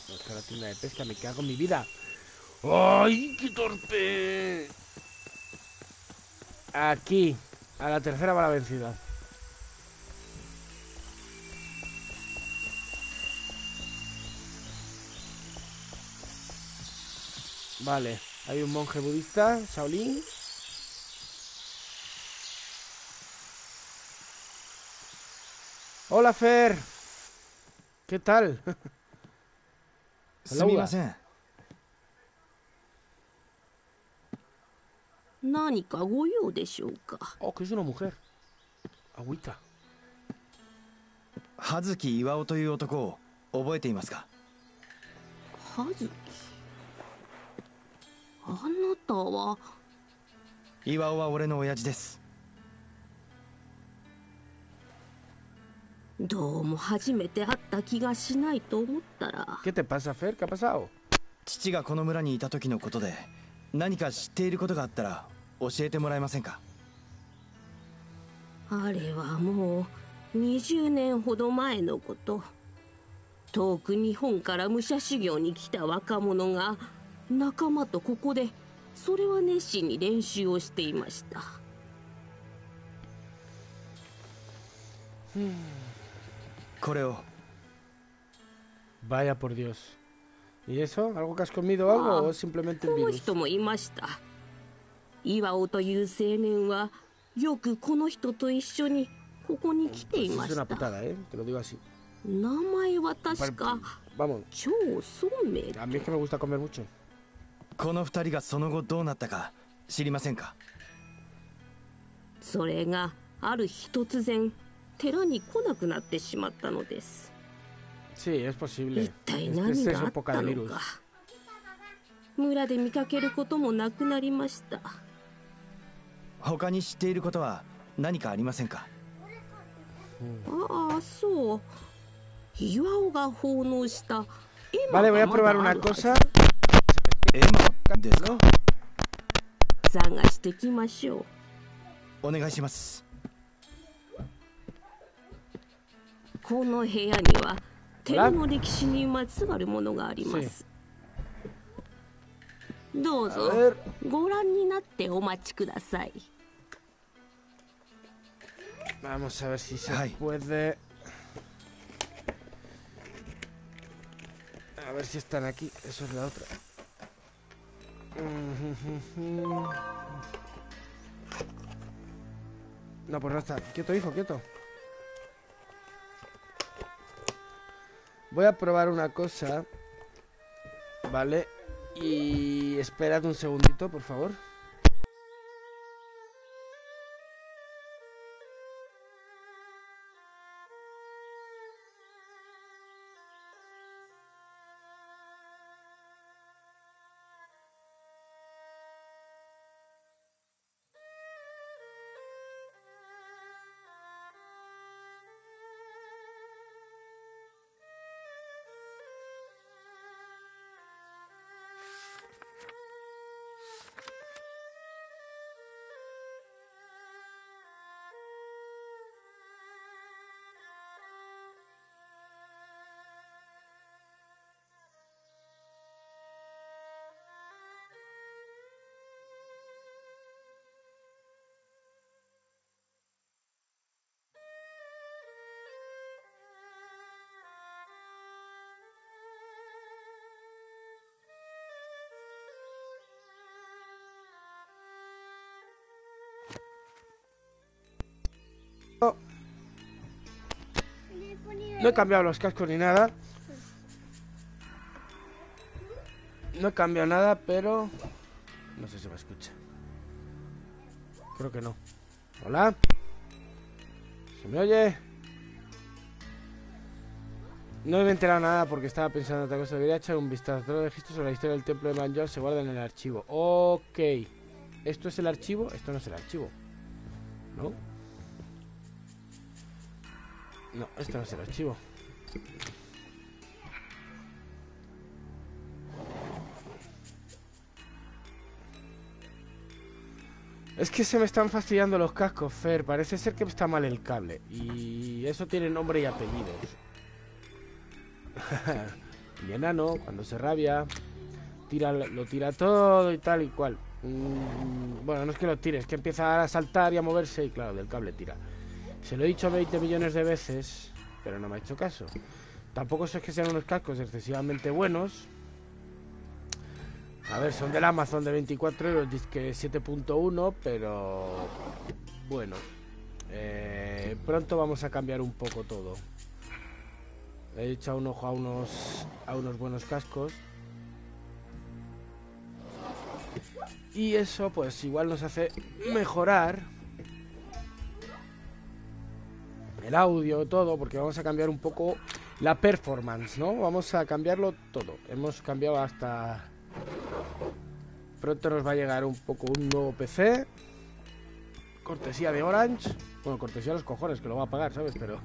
No está la tienda de pesca, me cago en mi vida. ¡Ay, qué torpe! Aquí, a la tercera va la vencida. Vale, hay un monje budista, Shaolin. Hola, Fer. ¿Qué tal? すみません何かご用でしょうか Oh, que es una mujer. Agüita. 葉月巌という男を覚えていますか葉月あなたは？巌は俺の親父です。どうも初めて会った気がしないと思ったら.父がこの村にいた時のことで何か知っていることがあったら教えてもらえませんか？あれはもう20年ほど前のこと。遠く日本から武者修行に来た若者が仲間とここでそれは熱心に練習をしていました。これを Vaya por Dios. ¿Y eso? ¿Algo que has comido algo? ¿O simplemente un この virus? 人もいました岩尾という青年はよくこの人と一緒にここに来ていま es し una た putada, ¿eh? Te lo digo así. 名前は確か Vamos. 超聡明 A mí es que me gusta comer mucho. この二人がその後どうなったか知りませんかそれがある日突然寺に来なくなってしまったのです Sí, es posible. 一体何があったの.か村で見かけることもなくなりました他に知っていることは何かありませんかああそう岩尾が奉納した絵 Vale, 馬 voy a がま probar だ una あるはず cosa. エマですか？探してきましょうお願いしますこの部屋には寺の歴史にまつわるものがありますどうぞご覧になってお待ちください Vamos a ver si se puede. A ver si están aquí. Eso es la otra. No, pues no está. Quieto, hijo, quieto. Voy a probar una cosa. Vale. Y esperad un segundito, por favor. No he cambiado los cascos ni nada. No he cambiado nada, pero... No sé si me escucha. Creo que no. Hola. ¿Se me oye? No me he enterado nada porque estaba pensando en otra cosa. Debería echar un vistazo. Todos los registros sobre la historia del templo de Manjor se guardan en el archivo. Ok. ¿Esto es el archivo? Esto no es el archivo. ¿No? No, esto no es el archivo. Es que se me están fastidiando los cascos, Fer. Parece ser que está mal el cable. Y eso tiene nombre y apellidos. el enano, cuando se rabia, tira, lo tira todo y tal y cual. Mm, bueno, no es que lo tire, es que empieza a saltar y a moverse y claro, del cable tira. Se lo he dicho 20 millones de veces, pero no me ha hecho caso. Tampoco es que sean unos cascos excesivamente buenos. A ver, son del Amazon de 24 euros, que 7.1, pero bueno. Eh, pronto vamos a cambiar un poco todo. He echado un ojo a unos, a unos buenos cascos. Y eso pues igual nos hace mejorar el audio, todo, porque vamos a cambiar un poco la performance, ¿no? Vamos a cambiarlo todo. Hemos cambiado hasta... Pronto nos va a llegar un poco un nuevo PC. Cortesía de Orange. Bueno, cortesía de los cojones, que lo va a pagar, ¿sabes? Pero...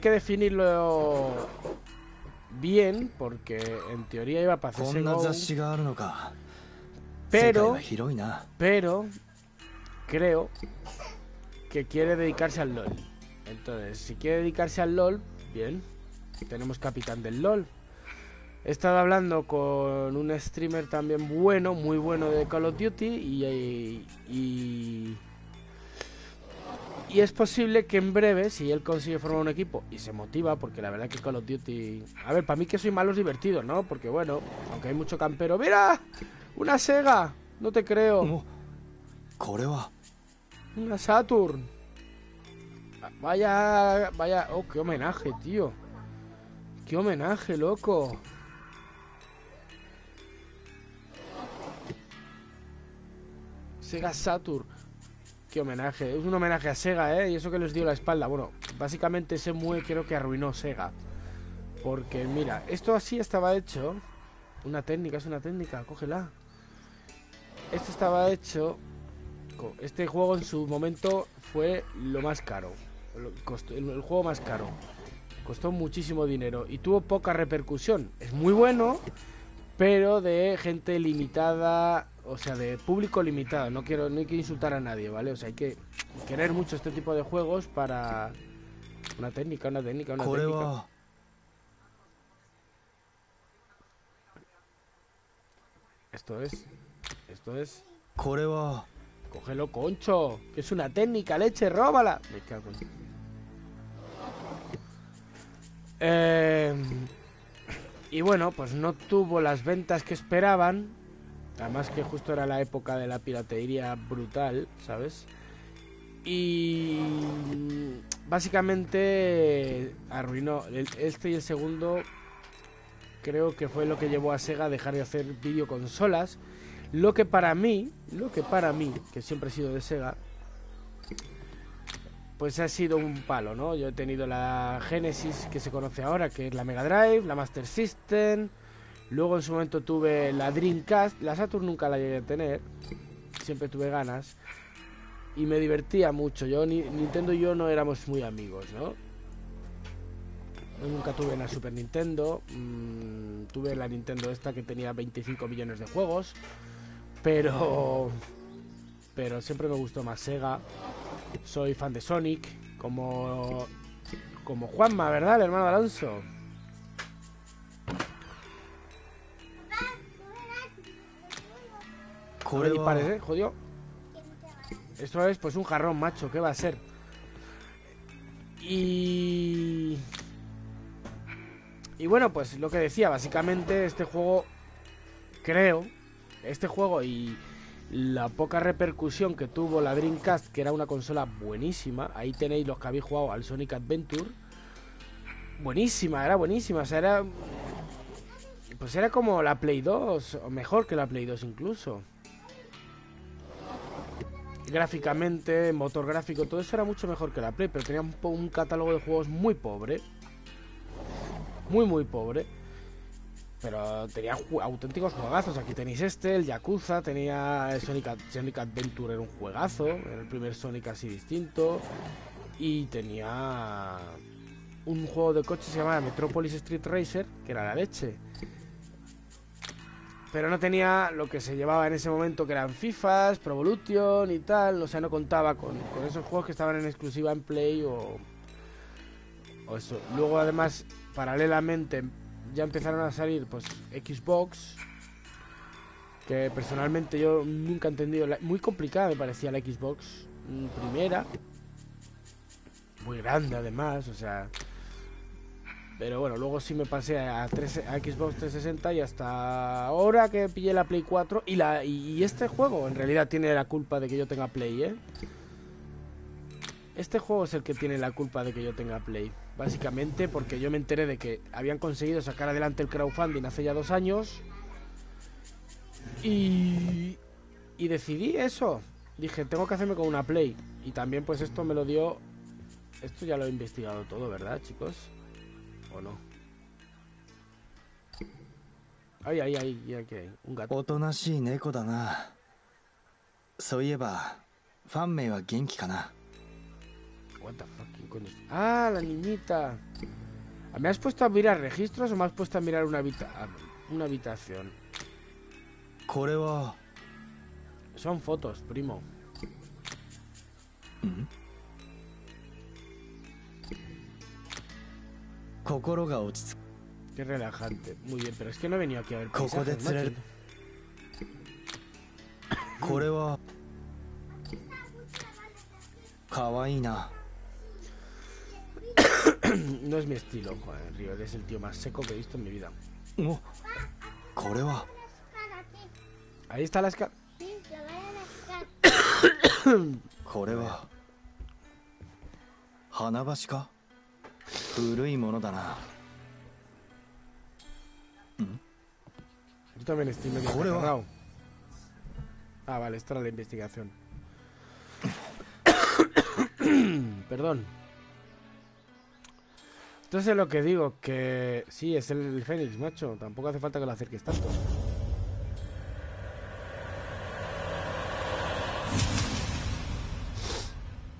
Hay que definirlo bien, porque en teoría iba para CSGO. Pero... Pero... Creo que quiere dedicarse al LOL. Entonces, si quiere dedicarse al LOL, bien. Tenemos capitán del LOL. He estado hablando con un streamer también bueno, muy bueno de Call of Duty y, y, y es posible que en breve, si él consigue formar un equipo y se motiva, porque la verdad que Call of Duty... A ver, para mí que soy malo es divertido, ¿no? Porque bueno, aunque hay mucho campero... ¡Mira! ¡Una Sega! No te creo. Una Saturn. Vaya... Vaya... Oh, qué homenaje, tío. Qué homenaje, loco. Sega Saturn. Qué homenaje. Es un homenaje a Sega, ¿eh? Y eso que les dio la espalda. Bueno, básicamente ese mue creo que arruinó Sega. Porque, mira, esto así estaba hecho. Una técnica, es una técnica, cógela. Esto estaba hecho. Este juego en su momento fue lo más caro. el juego más caro. Costó muchísimo dinero y tuvo poca repercusión. Es muy bueno, pero de gente limitada o sea, de público limitado. No quiero, no hay que insultar a nadie, ¿vale? O sea, hay que querer mucho este tipo de juegos para una técnica, una técnica, una técnica. Esto es, esto es. Cógelo, concho, que es una técnica, leche, róbala. Me cago eh, y bueno, pues no tuvo las ventas que esperaban Además que justo era la época de la piratería brutal, ¿sabes? Y básicamente arruinó. Este y el segundo creo que fue lo que llevó a Sega a dejar de hacer videoconsolas. Lo que para mí, lo que para mí, que siempre he sido de Sega, pues ha sido un palo, ¿no? Yo he tenido la Genesis que se conoce ahora, que es la Mega Drive, la Master System, Luego en su momento tuve la Dreamcast, la Saturn nunca la llegué a tener, siempre tuve ganas y me divertía mucho. Yo Nintendo y yo no éramos muy amigos, ¿no? nunca tuve una Super Nintendo, mm, tuve la Nintendo esta que tenía 25 millones de juegos, pero pero siempre me gustó más Sega. Soy fan de Sonic, como como Juanma, ¿verdad? El hermano de Alonso. Y parece, jodió. Esto es pues un jarrón, macho. ¿Qué va a ser? Y... Y bueno, pues lo que decía, básicamente este juego creo, este juego y la poca repercusión que tuvo la Dreamcast, que era una consola buenísima, ahí tenéis los que habéis jugado al Sonic Adventure. Buenísima, era buenísima, o sea, era pues era como la Play 2, o mejor que la Play 2 incluso. Gráficamente, motor gráfico, todo eso era mucho mejor que la Play, pero tenía un, catálogo de juegos muy pobre. Muy, muy pobre. Pero tenía auténticos juegazos. Aquí tenéis este, el Yakuza, tenía el Sonic, Sonic Adventure, era un juegazo. Era el primer Sonic así distinto. Y tenía un juego de coches que se llamaba Metropolis Street Racer, que era la leche. Pero no tenía lo que se llevaba en ese momento, que eran FIFAs, Pro Evolution y tal. O sea, no contaba con, esos juegos que estaban en exclusiva en Play o, o eso. Luego, además, paralelamente, ya empezaron a salir pues Xbox. Que personalmente yo nunca he entendido. muy complicada me parecía la Xbox mm, primera. Muy grande, además, o sea. Pero bueno, luego sí me pasé a, 3 a Xbox 360 y hasta ahora que pillé la Play 4 y, la, y este juego en realidad tiene la culpa de que yo tenga Play, ¿eh? Este juego es el que tiene la culpa de que yo tenga Play. Básicamente porque yo me enteré de que habían conseguido sacar adelante el crowdfunding hace ya dos años. Y, y decidí eso. Dije, tengo que hacerme con una Play. Y también pues esto me lo dio... Esto ya lo he investigado todo, ¿verdad, chicos? ¿O no? Ay, ay, ay, ya que hay un gato. おとなしい猫だなそういえばファン名は元気かな What the fucking coño. Ah, la niñita. ¿Me has puesto a mirar registros o me has puesto a mirar una, habita a- una habitación? これは Son fotos, primo. 心 Qué relajante. Muy bien, pero es que no he venido aquí a ver paisajes, ¿no? no es mi estilo, joder, Río. Eres el tío más seco que he visto en mi vida. Ahí está la escala. Joder. 古いものだな Yo también estoy medio Joder, va. agarrado. Ah, vale, esta era la investigación. Perdón. Entonces lo que digo, que sí, es el, el Fénix, macho. Tampoco hace falta que lo acerques tanto.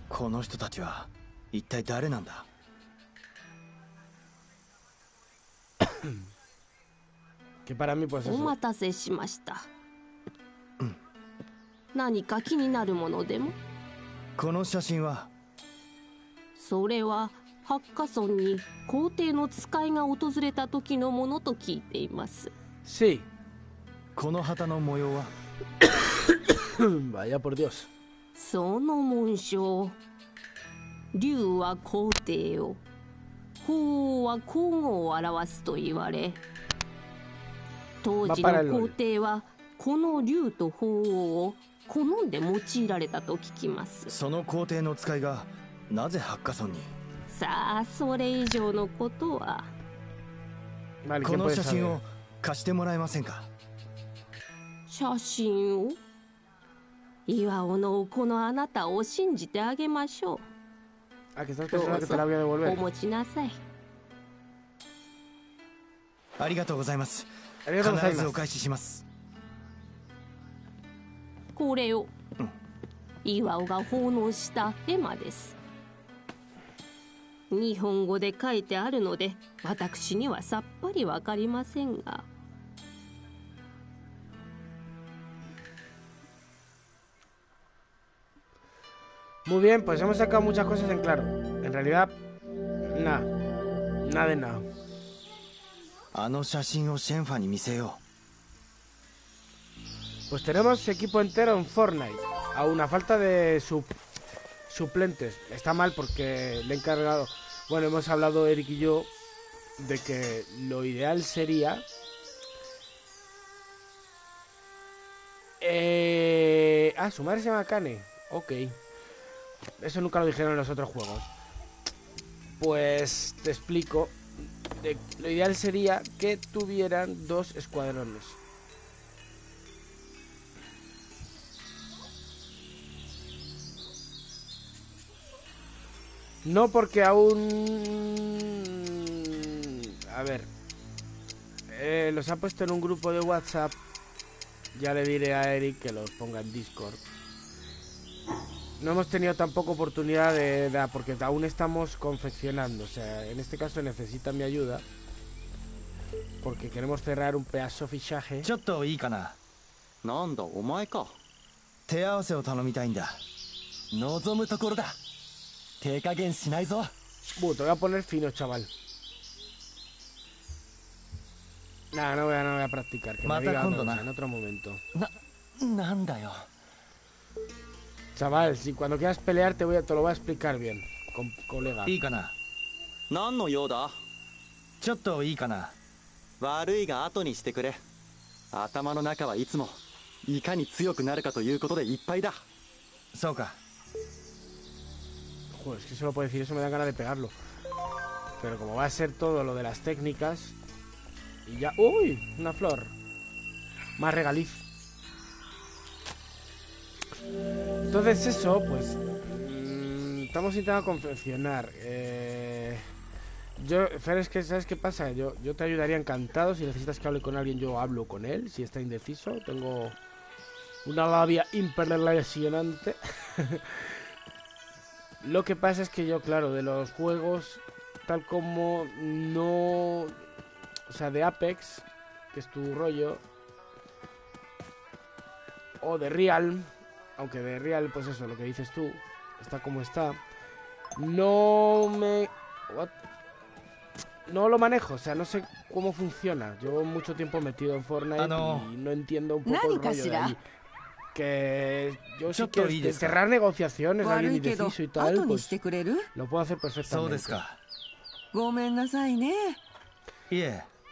この人たちは一体誰なんだ Que para mí, pues お.待たせしました。何か気になるものでも？この写真は？それはハッカソンに皇帝の使いが訪れた時のものと聞いています。Sí. この旗の模様は？Vaya por Dios. その紋章。竜は皇帝を鳳凰は皇后を表すと言われ当時の皇帝はこの竜と鳳凰を好んで用いられたと聞きます。その皇帝の使いがなぜハッカソンに？さあそれ以上のことは。こ ¿quién の写真?を貸してもらえませんか？写真を？岩尾のこのあなたを信じてあげましょう Ah, que estás ど pensando う que ぞ te la voy a お devolver. 持ちなさいありがとうございますありがとうございます必ずお返ししますこれを岩尾が奉納した絵馬です日本語で書いてあるので私にはさっぱりわかりませんが Muy bien, pues hemos sacado muchas cosas en claro. En realidad, nada. Nada de nada. あの写真をシェンファに見せよ Pues tenemos equipo entero en Fortnite. A una falta de sup- suplentes. Está mal porque le he encargado. Bueno, hemos hablado Eric y yo de que lo ideal sería Eh... Ah, su madre se llama Kane. Ok. Eso nunca lo dijeron en los otros juegos. Pues te explico. Lo ideal sería que tuvieran dos escuadrones. No porque aún... A ver. Eh, los ha puesto en un grupo de WhatsApp. Ya le diré a Eric que los ponga en Discord no hemos tenido tampoco oportunidad de, de, porque aún estamos confeccionando. O sea, en este caso necesitan mi ayuda porque queremos cerrar un pedazo fichaje. Choto. Nando. Te Uh, voy a poner fino, chaval. Nah, no voy a, no voy a practicar. Que me diga en otro momento. Na, nanda yo. Chaval, si cuando quieras pelear te, voy a, te lo voy a explicar bien, con, colega. ¿Y kana? ¿Nan yoda? ¿Chotto y kana? Warui ga ato ni shite kure. Atama no naka wa itsumo, ika ni tsuyoku naru ka toiu koto de ippai da. So ka. Joder, es que solo puedo decir eso, me da ganas de pegarlo. Pero como va a ser todo lo de las técnicas... Y ya... ¡Uy! Una flor. Más regaliz. Entonces, eso, pues. mm, estamos intentando confeccionar. Eh, yo, Fer, es que, ¿sabes qué pasa? Yo, yo te ayudaría encantado. Si necesitas que hable con alguien, yo hablo con él. Si está indeciso, tengo una labia impresionante. Lo que pasa es que yo, claro, de los juegos, tal como no... O sea, de Apex, que es tu rollo, o de Real, aunque de Real, pues eso, lo que dices tú, está como está. No me... What? No lo manejo, o sea, no sé cómo funciona. Llevo mucho tiempo metido en Fortnite y no entiendo un poco el rollo. Que yo sí que cerrar negociaciones a alguien indeciso y tal, pues lo puedo hacer perfectamente.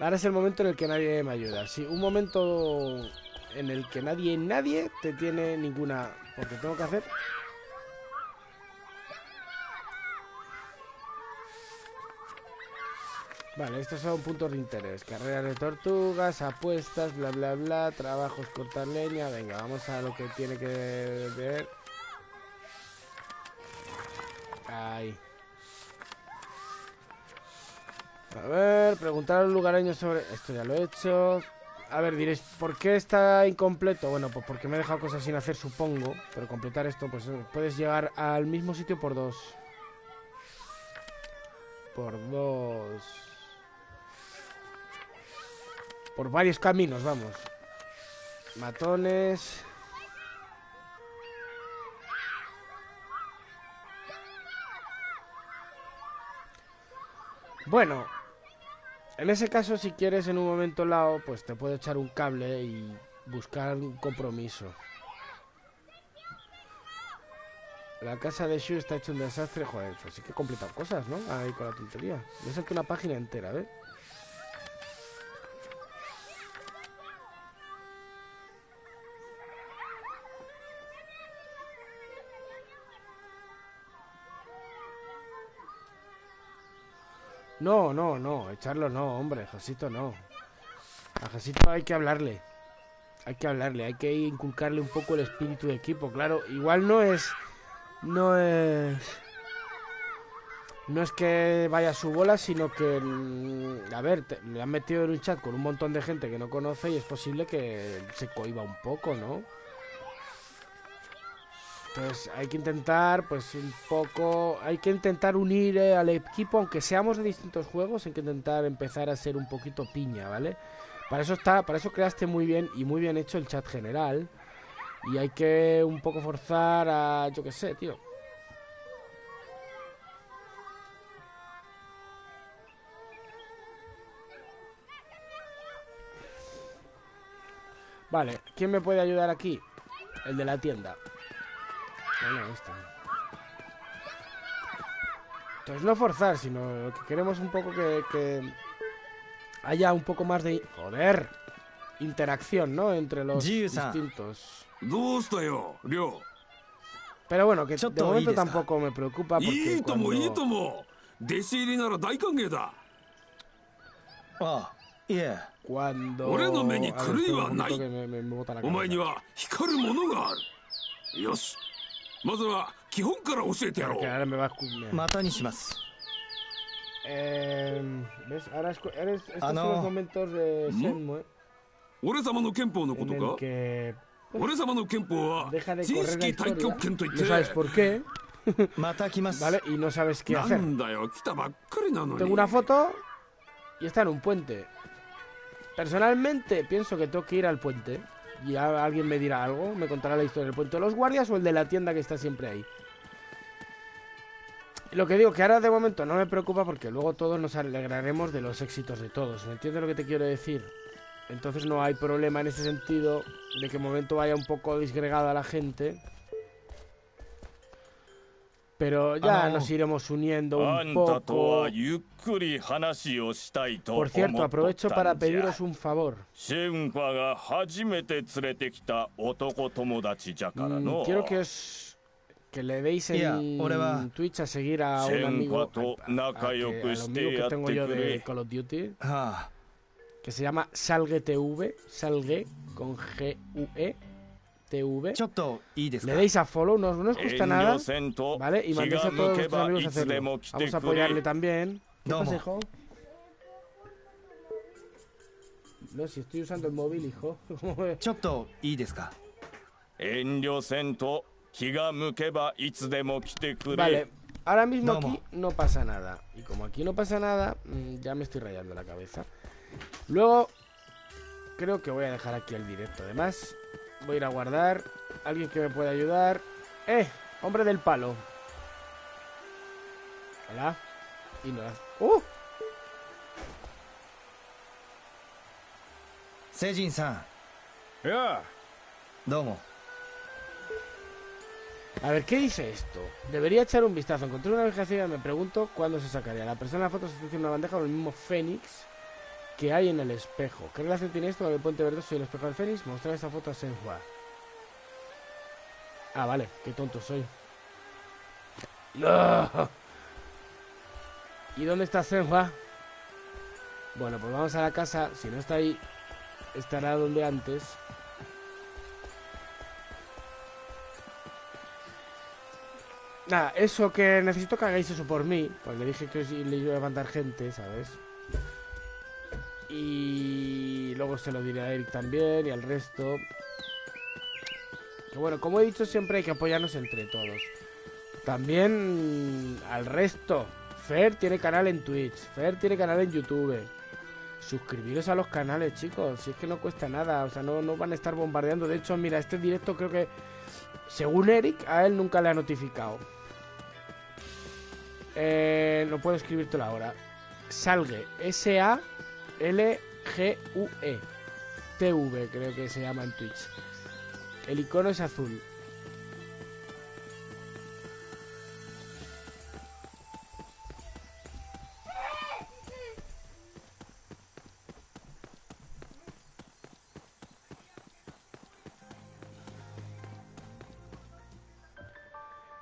Ahora es el momento en el que nadie me ayuda. Sí, un momento en el que nadie, nadie te tiene ninguna... Porque tengo que hacer... Vale, estos son puntos de interés. Carreras de tortugas, apuestas, bla, bla, bla, trabajos, cortar leña. Venga, vamos a lo que tiene que ver. Ahí. A ver, preguntar a los lugareños sobre... Esto ya lo he hecho. A ver, diréis, ¿por qué está incompleto? Bueno, pues porque me he dejado cosas sin hacer, supongo. Pero completar esto, pues eh, puedes llegar al mismo sitio por dos. Por dos... Por varios caminos, vamos. Matones... Bueno, en ese caso, si quieres en un momento lado, pues te puedo echar un cable y buscar un compromiso. La casa de Shu está hecho un desastre. Joder, pues sí que he cosas, ¿no? Ahí con la tontería. Me he una página entera, ¿ves? No, no, no, echarlo no, hombre, Josito no. A Josito hay que hablarle. Hay que hablarle, hay que inculcarle un poco el espíritu de equipo, claro. Igual no es. No es. No es que vaya a su bola, sino que. mm, A ver, le han metido en un chat con un montón de gente que no conoce y es posible que se cohiba un poco, ¿no? Hay que intentar, pues un poco, hay que intentar unir eh, al equipo, aunque seamos de distintos juegos, hay que intentar empezar a ser un poquito piña, ¿vale? Para eso está, para eso creaste muy bien y muy bien hecho el chat general. Y hay que un poco forzar a, yo qué sé, tío. Vale, ¿quién me puede ayudar aquí? El de la tienda. Bueno, esto. Entonces no forzar, sino lo que queremos un poco que, haya un poco más de... ¡Joder! Interacción, ¿no? Entre los distintos. Pero bueno, que de momento tampoco me preocupa porque cuando... Ah. Cuando... A ver, me, me, me bota la cabeza. まずは基本から教えてやろ Que う ahora me va a escu- またにします Eh, ¿Ves? Ahora escu- eres, estos Ah, son no. los momentos de ¿Mm? Shenmue 俺様の憲法のこ en と el か que 俺様の憲法は deja de 知 correr la 識太 historia. 極拳といっ No sabes て por qué, また来ます ¿vale? Y no sabes qué な hacer. んだよ来たばっかりなの Tengo に una foto y está en un puente. Personalmente pienso que tengo que ir al puente. Y a- alguien me dirá algo, me contará la historia del puente de los guardias o el de la tienda que está siempre ahí. Lo que digo que ahora de momento no me preocupa porque luego todos nos alegraremos de los éxitos de todos. ¿Me entiendes lo que te quiero decir? Entonces no hay problema en ese sentido de que momento vaya un poco disgregada la gente pero ya nos iremos uniendo un poco. Por cierto, aprovecho para pediros un favor. Mm, quiero que os que le deis en Twitch a seguir a un amigo, que, tengo yo de Call of Duty, que se llama SalgueTV, Salgue con G-U-E. TV. Le deis a follow, no, no os cuesta nada. ¿Vale? Y mandéis a todos vuestros amigos a hacerlo. Vamos a apoyarle también. ¿Qué hijo? No, si estoy usando el móvil, hijo. ¿y desca? Vale, ahora mismo aquí no pasa nada. Y como aquí no pasa nada, mm, ya me estoy rayando la cabeza. Luego, creo que voy a dejar aquí el directo. Además, Voy a ir a guardar. Alguien que me pueda ayudar. ¡Eh! Hombre del palo. Hola. Y no ¡Uh! Seijin-san. ¡Ya! Domo. A ver, ¿qué dice esto? Debería echar un vistazo. Encontré una vejación y me pregunto cuándo se sacaría. La persona en la foto se en una bandeja con el mismo Fénix que hay en el espejo. ¿Qué relación tiene esto con el puente verdoso y el espejo del fénix? Mostrar esa foto a Senhua. Ah, vale. Qué tonto soy. ¿Y dónde está Senhua? Bueno, pues vamos a la casa. Si no está ahí, estará donde antes. Nada, eso que necesito que hagáis eso por mí. Pues le dije que le iba a levantar gente, ¿sabes? Y luego se lo diré a Eric también y al resto. Que bueno, como he dicho, siempre hay que apoyarnos entre todos. También al resto. Fer tiene canal en Twitch. Fer tiene canal en YouTube. Suscribiros a los canales, chicos. Si es que no cuesta nada. O sea, no, no van a estar bombardeando. De hecho, mira, este directo creo que, según Eric, a él nunca le ha notificado. Eh, no puedo escribírtelo ahora. Salgue. S-A-L-G-U-E. TV, creo que se llama en Twitch. El icono es azul.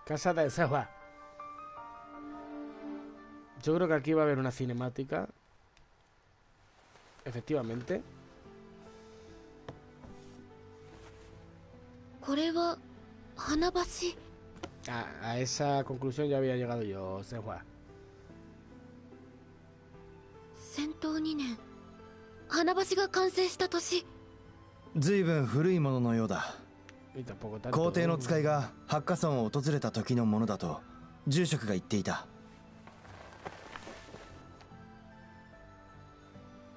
Casa de Seba. Yo creo que aquí va a haber una cinemática. Efectivamente. これは花橋 A, a esa conclusión ya había llegado yo, Senhua. 戦闘2年花橋が完成した年ずいぶん古いもののようだ Y tampoco tanto. 皇帝の使いがハッカソンを訪れた時のものだと住職が言っていた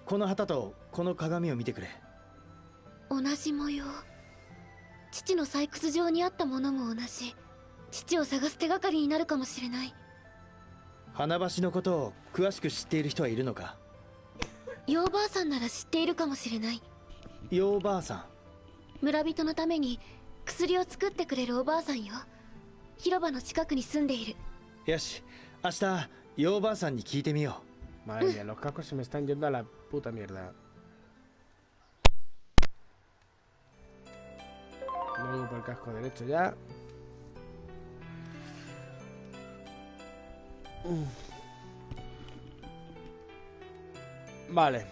この旗とこの鏡を見てくれ。同じ模様。父の採掘場にあったものも同じ。父を探す手がかりになるかもしれない。花橋のことを詳しく知っている人はいるのか？ヨーばあさんなら知っているかもしれない。ようばあさん。村人のために薬を作ってくれるおばあさんよ。広場の近くに住んでいる。よし明日ようばあさんに聞いてみよ Madre mía, los cascos se me están yendo a la puta mierda. Vamos por el casco derecho ya. Vale.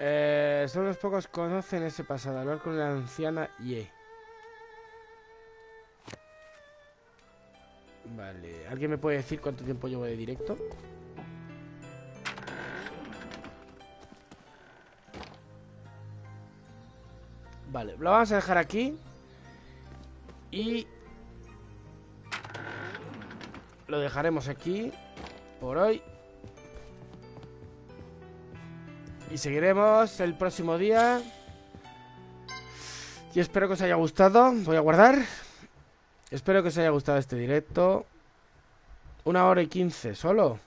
Eh, solo los pocos que conocen ese pasado. Hablar con la anciana Ye. Vale. ¿Alguien me puede decir cuánto tiempo llevo de directo? Vale, lo vamos a dejar aquí. Y... Lo dejaremos aquí. Por hoy. Y seguiremos el próximo día. Y espero que os haya gustado. Voy a guardar. Espero que os haya gustado este directo. Una hora y quince solo.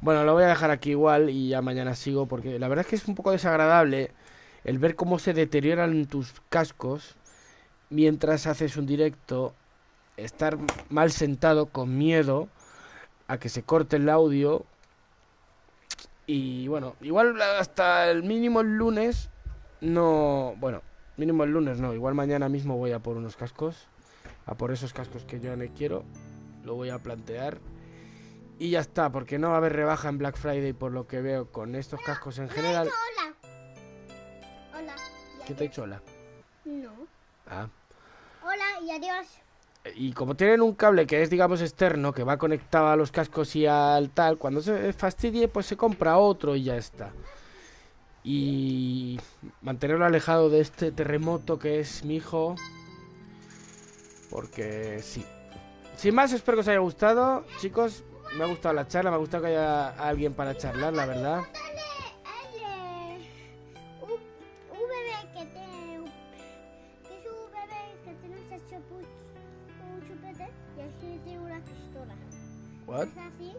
Bueno, lo voy a dejar aquí igual y ya mañana sigo porque la verdad es que es un poco desagradable el ver cómo se deterioran tus cascos mientras haces un directo, estar mal sentado con miedo a que se corte el audio. Y bueno, igual hasta el mínimo el lunes no, bueno, mínimo el lunes no, igual mañana mismo voy a por unos cascos, a por esos cascos que yo no quiero, lo voy a plantear. Y ya está, porque no va a haber rebaja en Black Friday por lo que veo con estos cascos en general. No. Ah. Hola y adiós. Y como tienen un cable que es, digamos, externo, que va conectado a los cascos y al tal, cuando se fastidie, pues se compra otro y ya está. Y mantenerlo alejado de este terremoto que es mi hijo. Porque sí. Sin más, espero que os haya gustado. Chicos, me ha gustado la charla, me ha gustado que haya alguien para charlar, la verdad. What? Es así,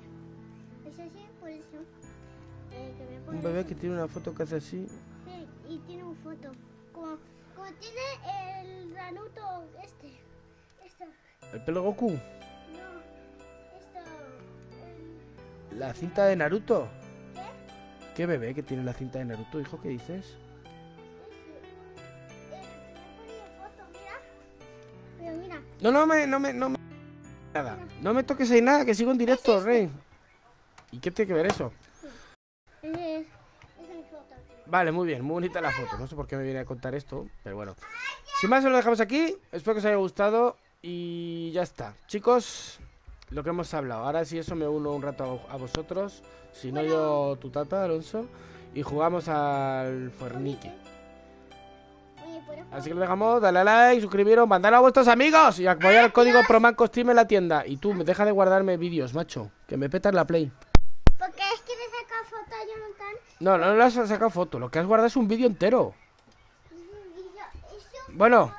es así, por eso. eh, que me Un bebé que tiene una foto que hace así. Sí, y tiene una foto. Como, como tiene el Naruto este. El pelo Goku. No. Esto. el- La cinta de Naruto. ¿Qué bebé que tiene la cinta de Naruto, hijo? ¿Qué dices? Pero mira, No, no me, no me, no me... Nada. No me toques ahí nada, que sigo en directo, rey. ¿Y qué tiene que ver eso? es, mi foto. Vale, muy bien, muy bonita la foto. No sé por qué me viene a contar esto, pero bueno. Sin más, os lo dejamos aquí. Espero que os haya gustado y ya está. Chicos, lo que hemos hablado. Ahora sí, eso me uno un rato a vosotros. Si no, yo, tu tata, Alonso. Y jugamos al Fornique. Oye, ¿puedes Así que lo dejamos, dale a like, suscribiros, mandar a vuestros amigos y apoyar el código PROMANCOSTEAM en la tienda. Y tú, deja de guardarme vídeos, macho. Que me petas la play. Porque es que le saca foto a Jonathan. No, no le has sacado foto. Lo que has guardado es un vídeo entero. Y yo- y yo- Bueno,